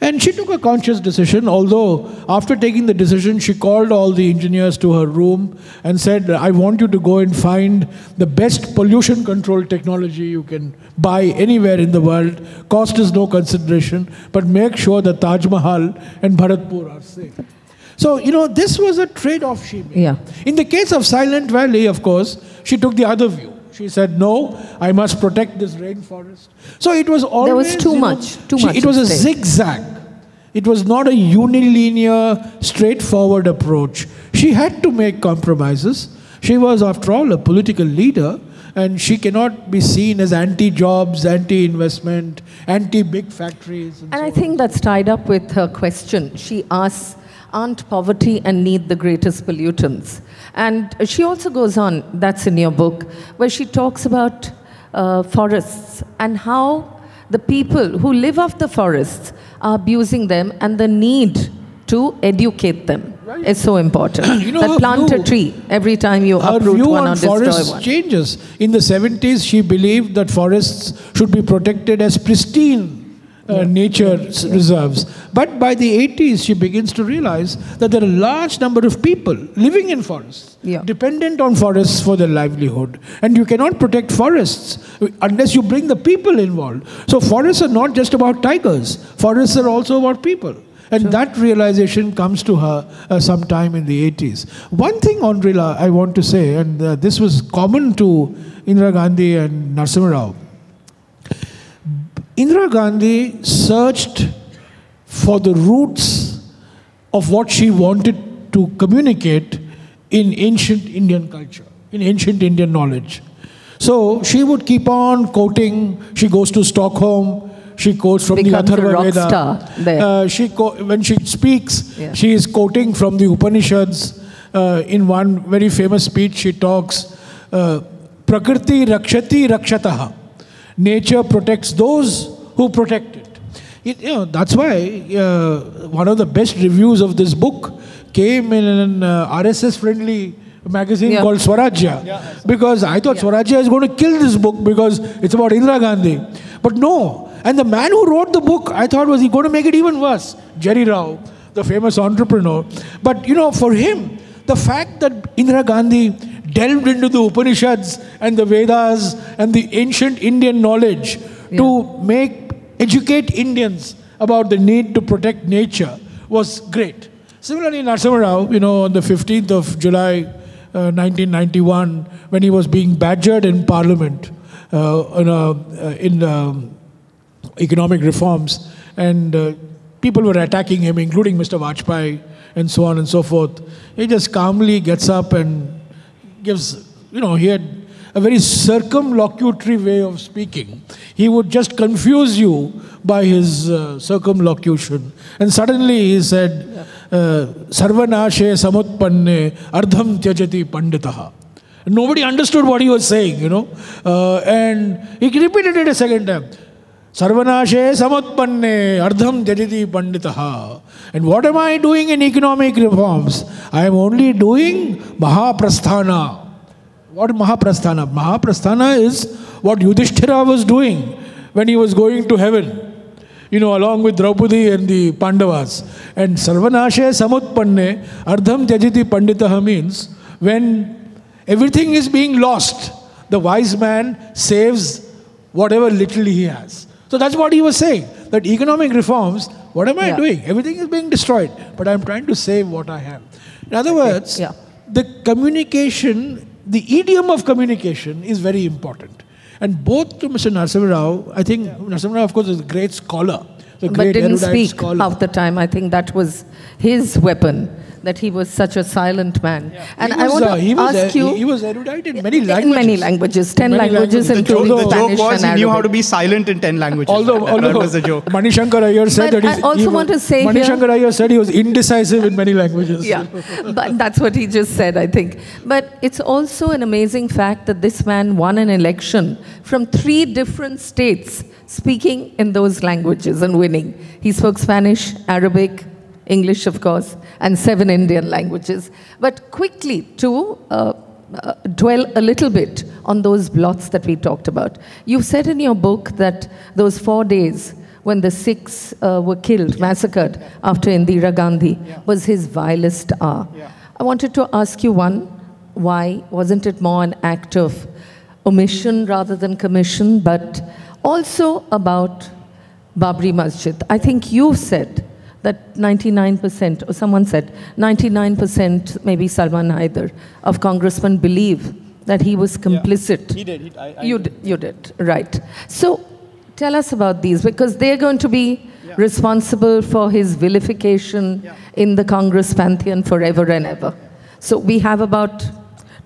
[SPEAKER 3] And she took a conscious decision, although after taking the decision, she called all the engineers to her room and said, I want you to go and find the best pollution control technology you can buy anywhere in the world. Cost is no consideration, but make sure that Taj Mahal and Bharatpur are safe. So, you know, this was a trade off she made.
[SPEAKER 2] Yeah.
[SPEAKER 3] In the case of Silent Valley, of course, she took the other view. She said, no, I must protect this rainforest. So it was always.
[SPEAKER 2] There was too
[SPEAKER 3] you know,
[SPEAKER 2] much, too
[SPEAKER 3] she-
[SPEAKER 2] much
[SPEAKER 3] It was a
[SPEAKER 2] at stake.
[SPEAKER 3] zigzag. It was not a unilinear, straightforward approach. She had to make compromises. She was, after all, a political leader, and she cannot be seen as anti jobs, anti investment, anti big factories. And,
[SPEAKER 2] And
[SPEAKER 3] so
[SPEAKER 2] I
[SPEAKER 3] on.
[SPEAKER 2] think that's tied up with her question. She asks, Aren't poverty and need the greatest pollutants? And she also goes on, that's in your book, where she talks about uh, forests and how the people who live off the forests are abusing them and the need to educate them. is so important. *clears throat*
[SPEAKER 3] You know,
[SPEAKER 2] that plant a tree every time you
[SPEAKER 3] Her
[SPEAKER 2] uproot
[SPEAKER 3] view
[SPEAKER 2] one or
[SPEAKER 3] on
[SPEAKER 2] destroy
[SPEAKER 3] forests
[SPEAKER 2] one.
[SPEAKER 3] changes. In the 70s, she believed that forests should be protected as pristine uh, nature reserves. But by the 80s, she begins to realize that there are a large number of people living in forests,
[SPEAKER 2] Yeah.
[SPEAKER 3] dependent on forests for their livelihood. And you cannot protect forests unless you bring the people involved. So, forests are not just about tigers, forests are also about people. And that realization comes to her uh, sometime in the 80s. One thing on Rila I want to say, and uh, this was common to Indira Gandhi and Narasimha Rao. Indira Gandhi searched for the roots of what she wanted to communicate in ancient Indian culture, in ancient Indian knowledge. So she would keep on quoting. She goes to Stockholm. She quotes from
[SPEAKER 2] Becomes
[SPEAKER 3] the
[SPEAKER 2] a
[SPEAKER 3] Atharva
[SPEAKER 2] rock
[SPEAKER 3] Veda.
[SPEAKER 2] star there.
[SPEAKER 3] Uh, she co- when she speaks,
[SPEAKER 2] Yeah.
[SPEAKER 3] she is quoting from the Upanishads. Uh, in one very famous speech, she talks, uh, "Prakriti rakshati rakshataha." Nature protects those who protect it. It- you know, that's why uh, one of the best reviews of this book came in an uh, RSS-friendly magazine
[SPEAKER 2] Yeah.
[SPEAKER 3] called Swarajya. Because I thought Swarajya is going to kill this book because it's about Indira Gandhi. But no. And the man who wrote the book, I thought was he going to make it even worse. Jerry Rao, the famous entrepreneur. But you know, for him, the fact that Indira Gandhi delved into the Upanishads and the Vedas and the ancient Indian knowledge to make educate Indians about the need to protect nature was great. Similarly, Narasimha Rao, you know, on the 15th of July, uh, 1991, when he was being badgered in Parliament uh, on a, uh, in um, economic reforms, and uh, people were attacking him, including Mr. Vajpayee, and so on and so forth. He just calmly gets up and gives, you know, he had a very circumlocutory way of speaking. He would just confuse you by his uh, circumlocution. And suddenly he said, uh, Sarvanashe samutpanne ardham tyajati panditaha. Nobody understood what he was saying, you know. Uh, and he repeated it a second time. Sarvanashe samutpanne ardham tyajati panditaha. And what am I doing in economic reforms? I am only doing Mahaprasthana. What Mahaprasthana? Mahaprasthana is what Yudhishthira was doing when he was going to heaven. You know, along with Draupadi and the Pandavas. And Sarvanashe samutpanne ardham tyajati panditaha means when everything is being lost, the wise man saves whatever little he has. So that's what he was saying. That economic reforms, what am I
[SPEAKER 2] Yeah.
[SPEAKER 3] doing? Everything is being destroyed, but I'm trying to save what I have. In other words,
[SPEAKER 2] Yeah.
[SPEAKER 3] the communication, the idiom of communication is very important. And both to Mr. Narasimha Rao, I think Narasimha Rao, of course, is a great scholar, a
[SPEAKER 2] but didn't speak
[SPEAKER 3] scholar.
[SPEAKER 2] half the time. I think that was his weapon, that he was such a silent man. And
[SPEAKER 3] He
[SPEAKER 2] I want
[SPEAKER 3] uh,
[SPEAKER 2] to
[SPEAKER 3] he was,
[SPEAKER 2] ask
[SPEAKER 3] uh,
[SPEAKER 2] you.
[SPEAKER 3] he, he was erudite in many
[SPEAKER 2] in
[SPEAKER 3] languages.
[SPEAKER 2] many languages, 10
[SPEAKER 3] Many
[SPEAKER 2] languages,
[SPEAKER 3] languages.
[SPEAKER 2] including
[SPEAKER 4] The joke, the
[SPEAKER 2] Spanish
[SPEAKER 4] joke was he knew how to be silent in 10 languages.
[SPEAKER 3] Although,
[SPEAKER 4] that,
[SPEAKER 3] although
[SPEAKER 4] that was a joke.
[SPEAKER 3] Mani Shankar Aiyar said
[SPEAKER 2] But
[SPEAKER 3] that
[SPEAKER 2] I also
[SPEAKER 3] he
[SPEAKER 2] want
[SPEAKER 3] was-
[SPEAKER 2] to say
[SPEAKER 3] Manishankar Iyer said he was indecisive in many languages.
[SPEAKER 2] Yeah, but that's what he just said, I think. But it's also an amazing fact that this man won an election from three different states speaking in those languages and winning. He spoke Spanish, Arabic, English, of course, and seven Indian languages. But quickly, to uh, uh, dwell a little bit on those blots that we talked about. You said in your book that those four days when the Sikhs uh, were killed, massacred after Indira Gandhi, was his vilest hour. I wanted to ask you one why wasn't it more an act of omission rather than commission, but also about Babri Masjid? I think you've said that 99%, or someone said 99%, maybe Salman Haider, of congressmen believe that he was complicit.
[SPEAKER 4] He did. He- I- I
[SPEAKER 2] you, did, you did, right. So tell us about these because they're going to be responsible for his vilification in the Congress pantheon forever and ever. So we have about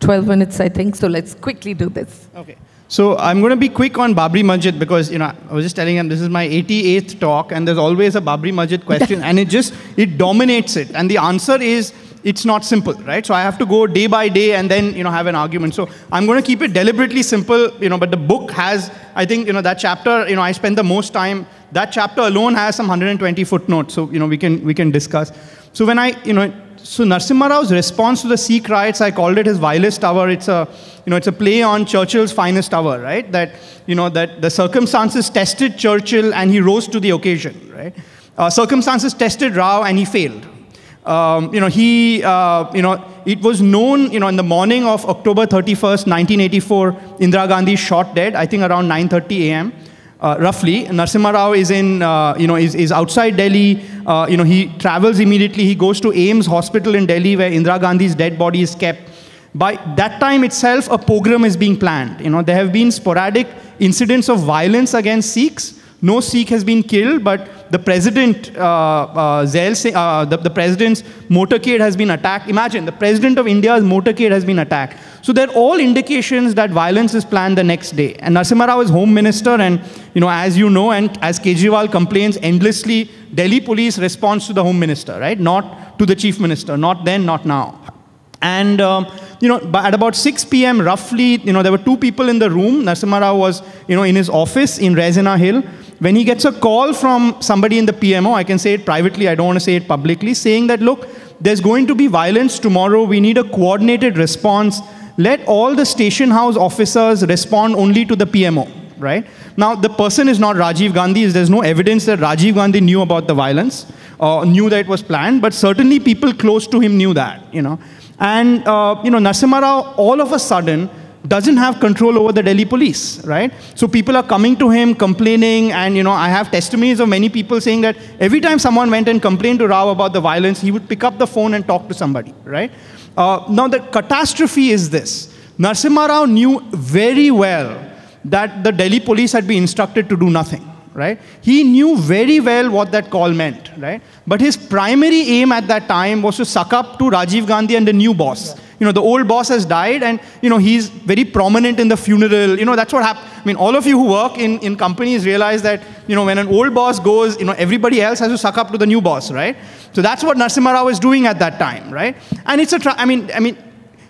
[SPEAKER 2] 12 minutes, I think, so let's quickly do this.
[SPEAKER 4] Okay. So I'm going to be quick on Babri Masjid because you know I was just telling him this is my 88th talk and there's always a Babri Masjid question and it just it dominates it and the answer is it's not simple, right? So I have to go day by day and then you know have an argument. So I'm going to keep it deliberately simple, you know. But the book has, I think, you know, that chapter, you know, I spend the most time. That chapter alone has some 120 footnotes, so you know we can we can discuss. So when I, you know, so Narasimha Rao's response to the Sikh riots, I called it his vilest hour. It's a, you know, it's a play on Churchill's finest hour, right? That, you know, that the circumstances tested Churchill and he rose to the occasion, right? Uh, circumstances tested Rao and he failed. Um, you know, he, uh, you know, it was known, you know, in the morning of October 31st, 1984, Indira Gandhi shot dead, I think around 9.30 a.m. Uh, roughly. Narasimha Rao is in, uh, you know, is, is outside Delhi. Uh, you know, he travels immediately. He goes to AIIMS Hospital in Delhi where Indira Gandhi's dead body is kept. By that time itself, a pogrom is being planned. You know, there have been sporadic incidents of violence against Sikhs, no Sikh has been killed, but the president, uh, uh, uh, the, the, president's motorcade has been attacked. Imagine, the president of India's motorcade has been attacked. So there are all indications that violence is planned the next day. And Narasimha Rao is home minister, and you know, as you know, and as Kejriwal complains endlessly, Delhi police responds to the home minister, right? Not to the chief minister. Not then, not now. And um, you know, at about 6 p.m. roughly, you know, there were two people in the room. Narasimha Rao was, you know, in his office in Raisina Hill when he gets a call from somebody in the PMO, I can say it privately, I don't want to say it publicly, saying that, look, there's going to be violence tomorrow, we need a coordinated response. Let all the station house officers respond only to the PMO, right? Now, the person is not Rajiv Gandhi, there's no evidence that Rajiv Gandhi knew about the violence, or knew that it was planned, but certainly people close to him knew that, you know. And, uh, you know, Narasimha Rao, all of a sudden, doesn't have control over the Delhi police, right? So people are coming to him complaining, and you know, I have testimonies of many people saying that every time someone went and complained to Rao about the violence, he would pick up the phone and talk to somebody, right? Uh, now the catastrophe is this: Narasimha Rao knew very well that the Delhi police had been instructed to do nothing, right? He knew very well what that call meant, right? But his primary aim at that time was to suck up to Rajiv Gandhi and the new boss. Yeah you know, the old boss has died and, you know, he's very prominent in the funeral. You know, that's what happened. I mean, all of you who work in, in companies realize that, you know, when an old boss goes, you know, everybody else has to suck up to the new boss, right? So that's what Narasimha Rao was doing at that time, right? And it's a, I mean, I mean,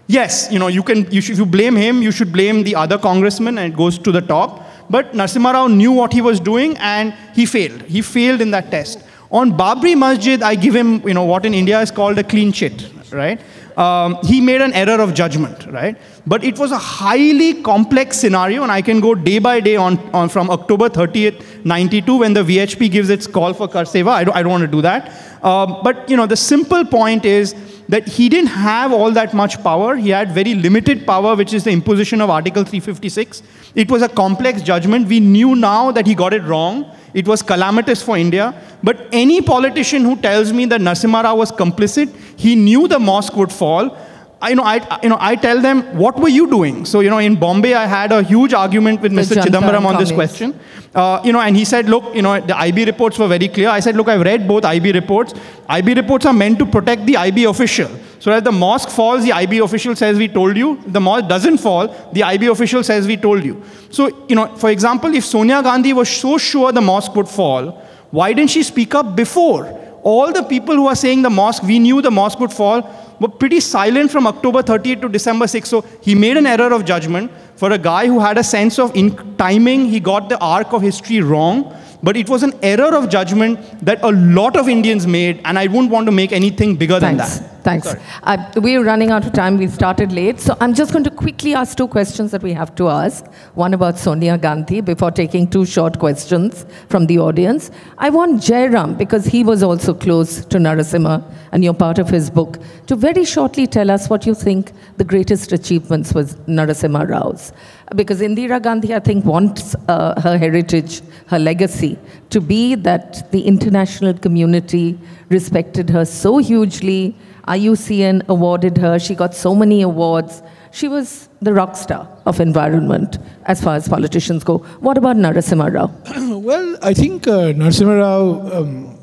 [SPEAKER 4] yes, you know, you can, you should, if you blame him, you should blame the other congressman and it goes to the top. But Narasimha Rao knew what he was doing and he failed. He failed in that test. On Babri Masjid, I give him, you know, what in India is called a clean chit, right? Um, he made an error of judgment, right? But it was a highly complex scenario, and I can go day by day on, on from October 30th, 92, when the VHP gives its call for Karseva. I don't, I don't want to do that. Um, but, you know, the simple point is that he didn't have all that much power. He had very limited power, which is the imposition of Article 356. It was a complex judgment. We knew now that he got it wrong. It was calamitous for India. But any politician who tells me that Narasimha Rao was complicit, he knew the mosque would fall. I, you know, I, you know, I tell them, what were you doing? So, you know, in Bombay, I had a huge argument with Mr. Chidambaram on this question. Uh, you know, and he said, look, you know, the IB reports were very clear. I said, look, I've read both IB reports. IB reports are meant to protect the IB official. So that the mosque falls, the IB official says, we told you. The mosque doesn't fall, the IB official says, we told you. So, you know, for example, if Sonia Gandhi was so sure the mosque would fall, why didn't she speak up before? All the people who are saying the mosque, we knew the mosque would fall, were pretty silent from October 30th to December 6th. So he made an error of judgment. For a guy who had a sense of timing, he got the arc of history wrong. But it was an error of judgment that a lot of Indians made, and I wouldn't want to make anything bigger
[SPEAKER 2] Thanks.
[SPEAKER 4] than that.
[SPEAKER 2] Thanks. Uh, we're running out of time. We started late. So I'm just going to quickly ask two questions that we have to ask. One about Sonia Gandhi before taking two short questions from the audience. I want Jairam, because he was also close to Narasimha and you're part of his book, to very shortly tell us what you think the greatest achievements was Narasimha Rao's. Because Indira Gandhi, I think, wants uh, her heritage, her legacy, to be that the international community respected her so hugely. IUCN awarded her. She got so many awards. She was the rock star of environment as far as politicians go. What about Narasimha Rao? *clears throat*
[SPEAKER 3] well, I think uh, Narasimha Rao um,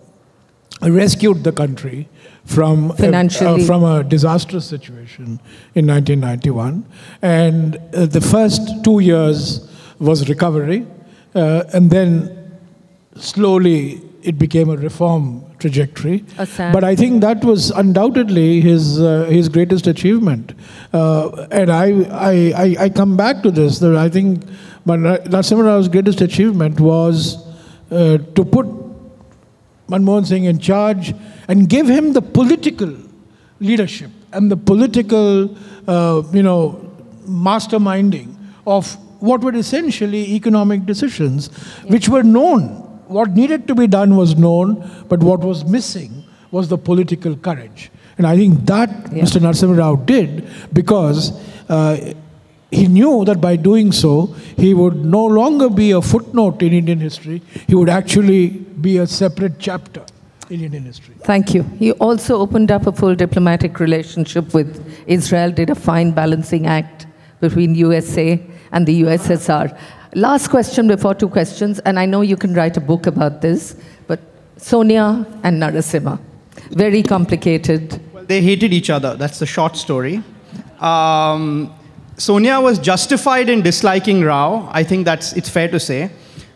[SPEAKER 3] rescued the country from
[SPEAKER 2] Financially.
[SPEAKER 3] A, uh, from a disastrous situation in 1991. And uh, the first two years was recovery, uh, and then slowly it became a reform trajectory. But I think that was undoubtedly his uh, his greatest achievement. Uh, and I, I, I come back to this that I think but Narasimha Rao's greatest achievement was uh, to put Manmohan Singh in charge and give him the political leadership and the political, uh, you know, masterminding of what were essentially economic decisions, which were known. What needed to be done was known, but what was missing was the political courage. And I think that
[SPEAKER 2] Yeah.
[SPEAKER 3] Mr. Narasimha Rao did because uh, he knew that by doing so, he would no longer be a footnote in Indian history, he would actually be a separate chapter in Indian history.
[SPEAKER 2] Thank you. He also opened up a full diplomatic relationship with Israel, did a fine balancing act between USA and the USSR. Last question before two questions, and I know you can write a book about this, but Sonia and Narasimha, very complicated.
[SPEAKER 4] They hated each other. That's the short story. Um, Sonia was justified in disliking Rao. I think that's it's fair to say,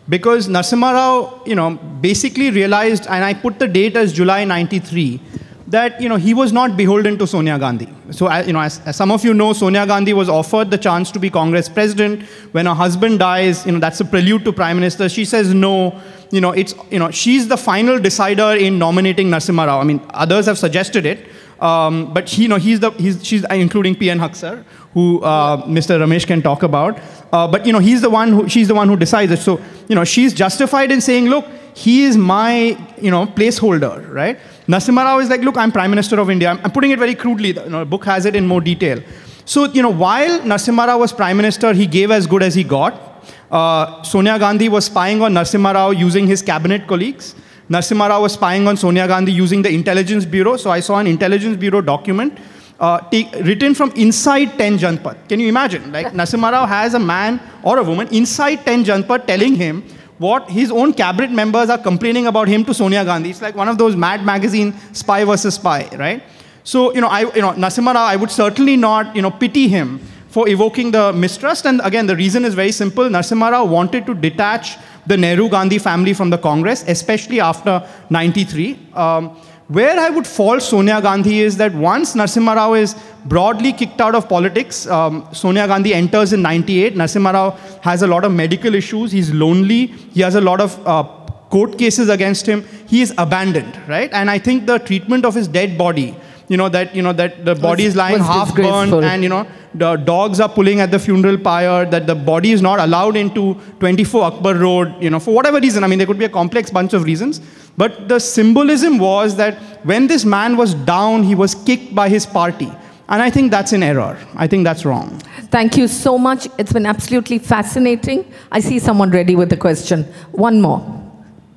[SPEAKER 4] because Narasimha Rao, you know, basically realized, and I put the date as July '93, that you know he was not beholden to Sonia Gandhi. So you know, as, as some of you know, Sonia Gandhi was offered the chance to be Congress president. When her husband dies, you know, that's a prelude to prime minister. She says no. You know, it's you know, she's the final decider in nominating Narasimha Rao. I mean, others have suggested it. Um, but he, you know, he's the, he's, she's uh, including P.N. Haksar, who uh, Mr. Ramesh can talk about. Uh, but you know, he's the one who, she's the one who decides it. So you know, she's justified in saying, look, he is my you know placeholder, right? Narasimha Rao is like, look, I'm Prime Minister of India. I'm, I'm putting it very crudely. The you know, book has it in more detail. So you know, while Narasimha Rao was Prime Minister, he gave as good as he got. Uh, Sonia Gandhi was spying on Narasimha Rao using his cabinet colleagues. Narasimha Rao was spying on Sonia Gandhi using the Intelligence Bureau. So I saw an Intelligence Bureau document uh, take, written from inside 10 Janpath. Can you imagine? Like *laughs* Narasimha Rao has a man or a woman inside 10 Janpath telling him what his own cabinet members are complaining about him to Sonia Gandhi. It's like one of those Mad Magazine spy versus spy, right? So, you know, I, you know, Narasimha Rao, I would certainly not, you know, pity him for evoking the mistrust. And again, the reason is very simple. Narasimha Rao wanted to detach the Nehru Gandhi family from the Congress, especially after 93. Um, where I would fault Sonia Gandhi is that once Narasimha Rao is broadly kicked out of politics, um, Sonia Gandhi enters in 98. Narasimha Rao has a lot of medical issues. He's lonely. He has a lot of uh, court cases against him. He is abandoned, right? And I think the treatment of his dead body, you know, that, you know, that the body is lying half burned and, you know, the dogs are pulling at the funeral pyre, that the body is not allowed into 24 Akbar Road, you know, for whatever reason. I mean, there could be a complex bunch of reasons. But the symbolism was that when this man was down, he was kicked by his party. And I think that's an error. I think that's wrong.
[SPEAKER 2] Thank you so much. It's been absolutely fascinating. I see someone ready with a question. One more.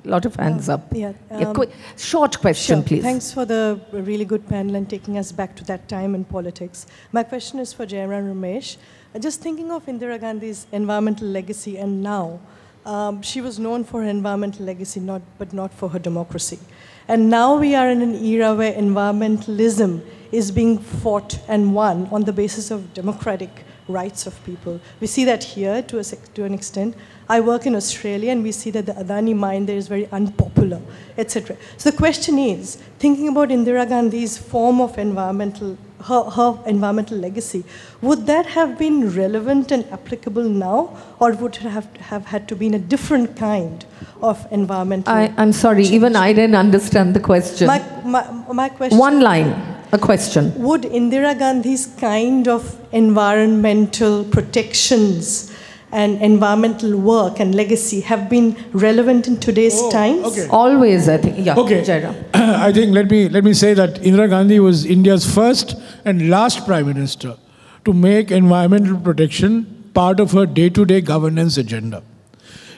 [SPEAKER 2] A lot of hands up.
[SPEAKER 5] Yeah, um,
[SPEAKER 2] quick, short question,
[SPEAKER 5] Sure.
[SPEAKER 2] please.
[SPEAKER 5] Thanks for the really good panel and taking us back to that time in politics. My question is for Jairam Ramesh. Uh, Just thinking of Indira Gandhi's environmental legacy and now, um, she was known for her environmental legacy, not, but not for her democracy. And now we are in an era where environmentalism is being fought and won on the basis of democratic rights of people. We see that here to, a, to an extent. I work in Australia and we see that the Adani mine there is very unpopular, etc. So the question is, thinking about Indira Gandhi's form of environmental, her, her environmental legacy, would that have been relevant and applicable now, or would it have, have had to be in a different kind of environmental?
[SPEAKER 2] I, I'm sorry, even I didn't understand the question.
[SPEAKER 5] my, my, my question.
[SPEAKER 2] One line, a question.
[SPEAKER 5] Would Indira Gandhi's kind of environmental protections and environmental work and legacy have been relevant in today's oh, times?
[SPEAKER 3] okay.
[SPEAKER 2] Always, I think. Yeah,
[SPEAKER 3] Okay.
[SPEAKER 2] Jairam. *clears throat*
[SPEAKER 3] I think let me let me say that Indira Gandhi was India's first and last prime minister to make environmental protection part of her day-to-day governance agenda.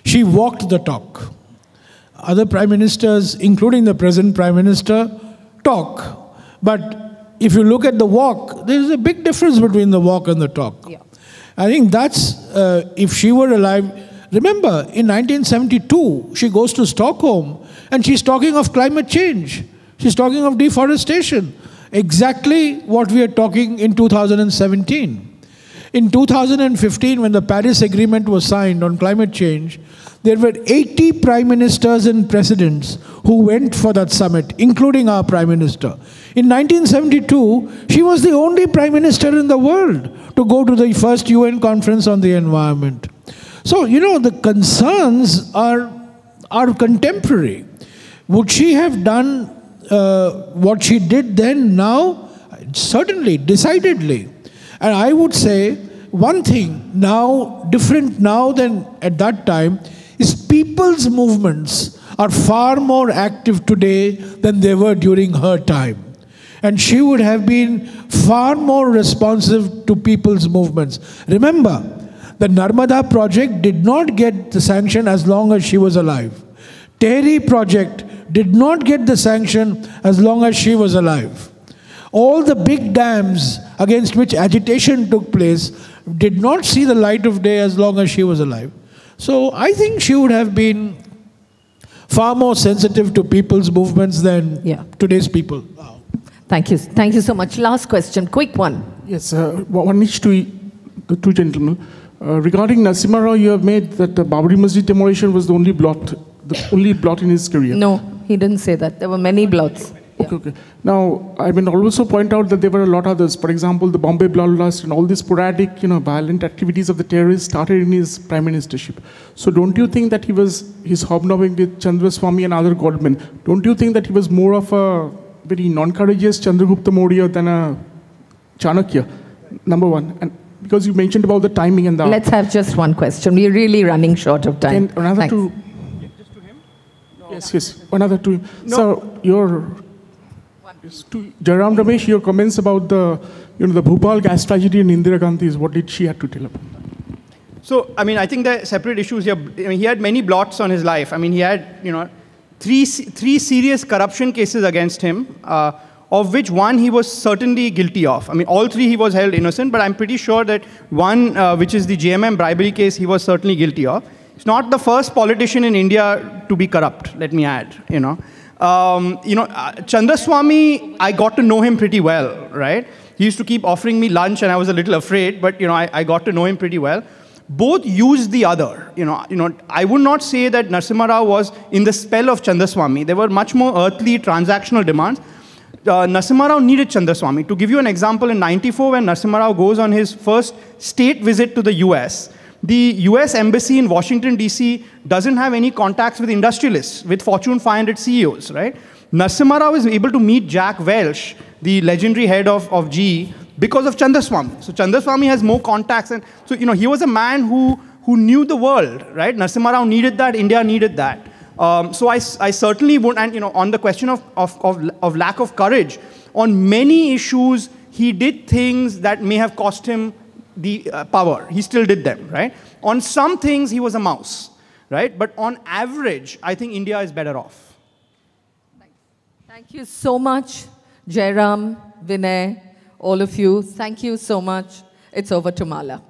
[SPEAKER 3] She walked the talk. Other prime ministers, including the present prime minister, talk. But if you look at the walk, there is a big difference between the walk and the talk.
[SPEAKER 2] Yeah.
[SPEAKER 3] I think that's, uh, if she were alive, remember in 1972, she goes to Stockholm and she's talking of climate change. She's talking of deforestation. Exactly what we are talking in 2017. In 2015, when the Paris Agreement was signed on climate change, there were 80 prime ministers and presidents who went for that summit, including our prime minister. In 1972, she was the only prime minister in the world to go to the first UN conference on the environment. So, you know, the concerns are, are contemporary. Would she have done uh, what she did then now? certainly, decidedly. And I would say one thing now, different now than at that time, is people's movements are far more active today than they were during her time. And she would have been far more responsive to people's movements. Remember, the Narmada project did not get the sanction as long as she was alive. Tehri project did not get the sanction as long as she was alive. All the big dams against which agitation took place did not see the light of day as long as she was alive. So I think she would have been far more sensitive to people's movements than
[SPEAKER 2] Yeah.
[SPEAKER 3] today's people.
[SPEAKER 2] Thank you. Thank you so much. Last question, quick one.
[SPEAKER 6] Yes, uh, one each to the two gentlemen. Uh, regarding Nasimha Rao, you have made that the Babri Masjid demolition was the only blot, the only blot in his career.
[SPEAKER 2] No, he didn't say that. There were many blots.
[SPEAKER 6] Okay, okay. Now, I mean, also point out that there were a lot of others. For example, the Bombay bloodlust and all these sporadic, you know, violent activities of the terrorists started in his prime ministership. So, don't you think that he was his hobnobbing with Chandraswamy and other godmen? Don't you think that he was more of a very non-courageous Chandragupta Maurya than a Chanakya? Number one, and because you mentioned about the timing and the
[SPEAKER 2] Let's have just one question. We're really running short of time.
[SPEAKER 6] Can another
[SPEAKER 2] Thanks.
[SPEAKER 6] two? Yes, yes. Another two. So your yes, to Jairam Ramesh, your comments about the you know the Bhopal gas tragedy and Indira Gandhi is what did she have to tell about?
[SPEAKER 4] So, I mean, I think there are separate issues here. I mean, he had many blots on his life. I mean, he had, you know, three, three serious corruption cases against him, uh, of which one he was certainly guilty of. I mean, all three he was held innocent, but I'm pretty sure that one, uh, which is the JMM bribery case, he was certainly guilty of. He's not the first politician in India to be corrupt, let me add, you know. Um, you know, uh, Chandraswamy, I got to know him pretty well, right? He used to keep offering me lunch and I was a little afraid, but, you know, I, I got to know him pretty well both used the other. You know, you know, I would not say that Narasimha Rao was in the spell of Chandraswami. There were much more earthly transactional demands. Uh, Narasimha Rao needed Chandraswami. To give you an example, in 94, when Narasimha Rao goes on his first state visit to the US, the US Embassy in Washington, D.C. doesn't have any contacts with industrialists, with Fortune 500 CEOs, right? Narasimha Rao is able to meet Jack Welch, the legendary head of, of GE, because of Chandraswamy. So Chandraswamy has more contacts. And so, you know, he was a man who, who knew the world, right? Narasimha Rao needed that, India needed that. Um, so I, I certainly would, and you know, on the question of, of, of, of lack of courage, on many issues, he did things that may have cost him the uh, power. He still did them, right? On some things, he was a mouse, right? But on average, I think India is better off.
[SPEAKER 2] Thank you so much, Jairam, Vinay, all of you. Thank you so much. It's over to Mala.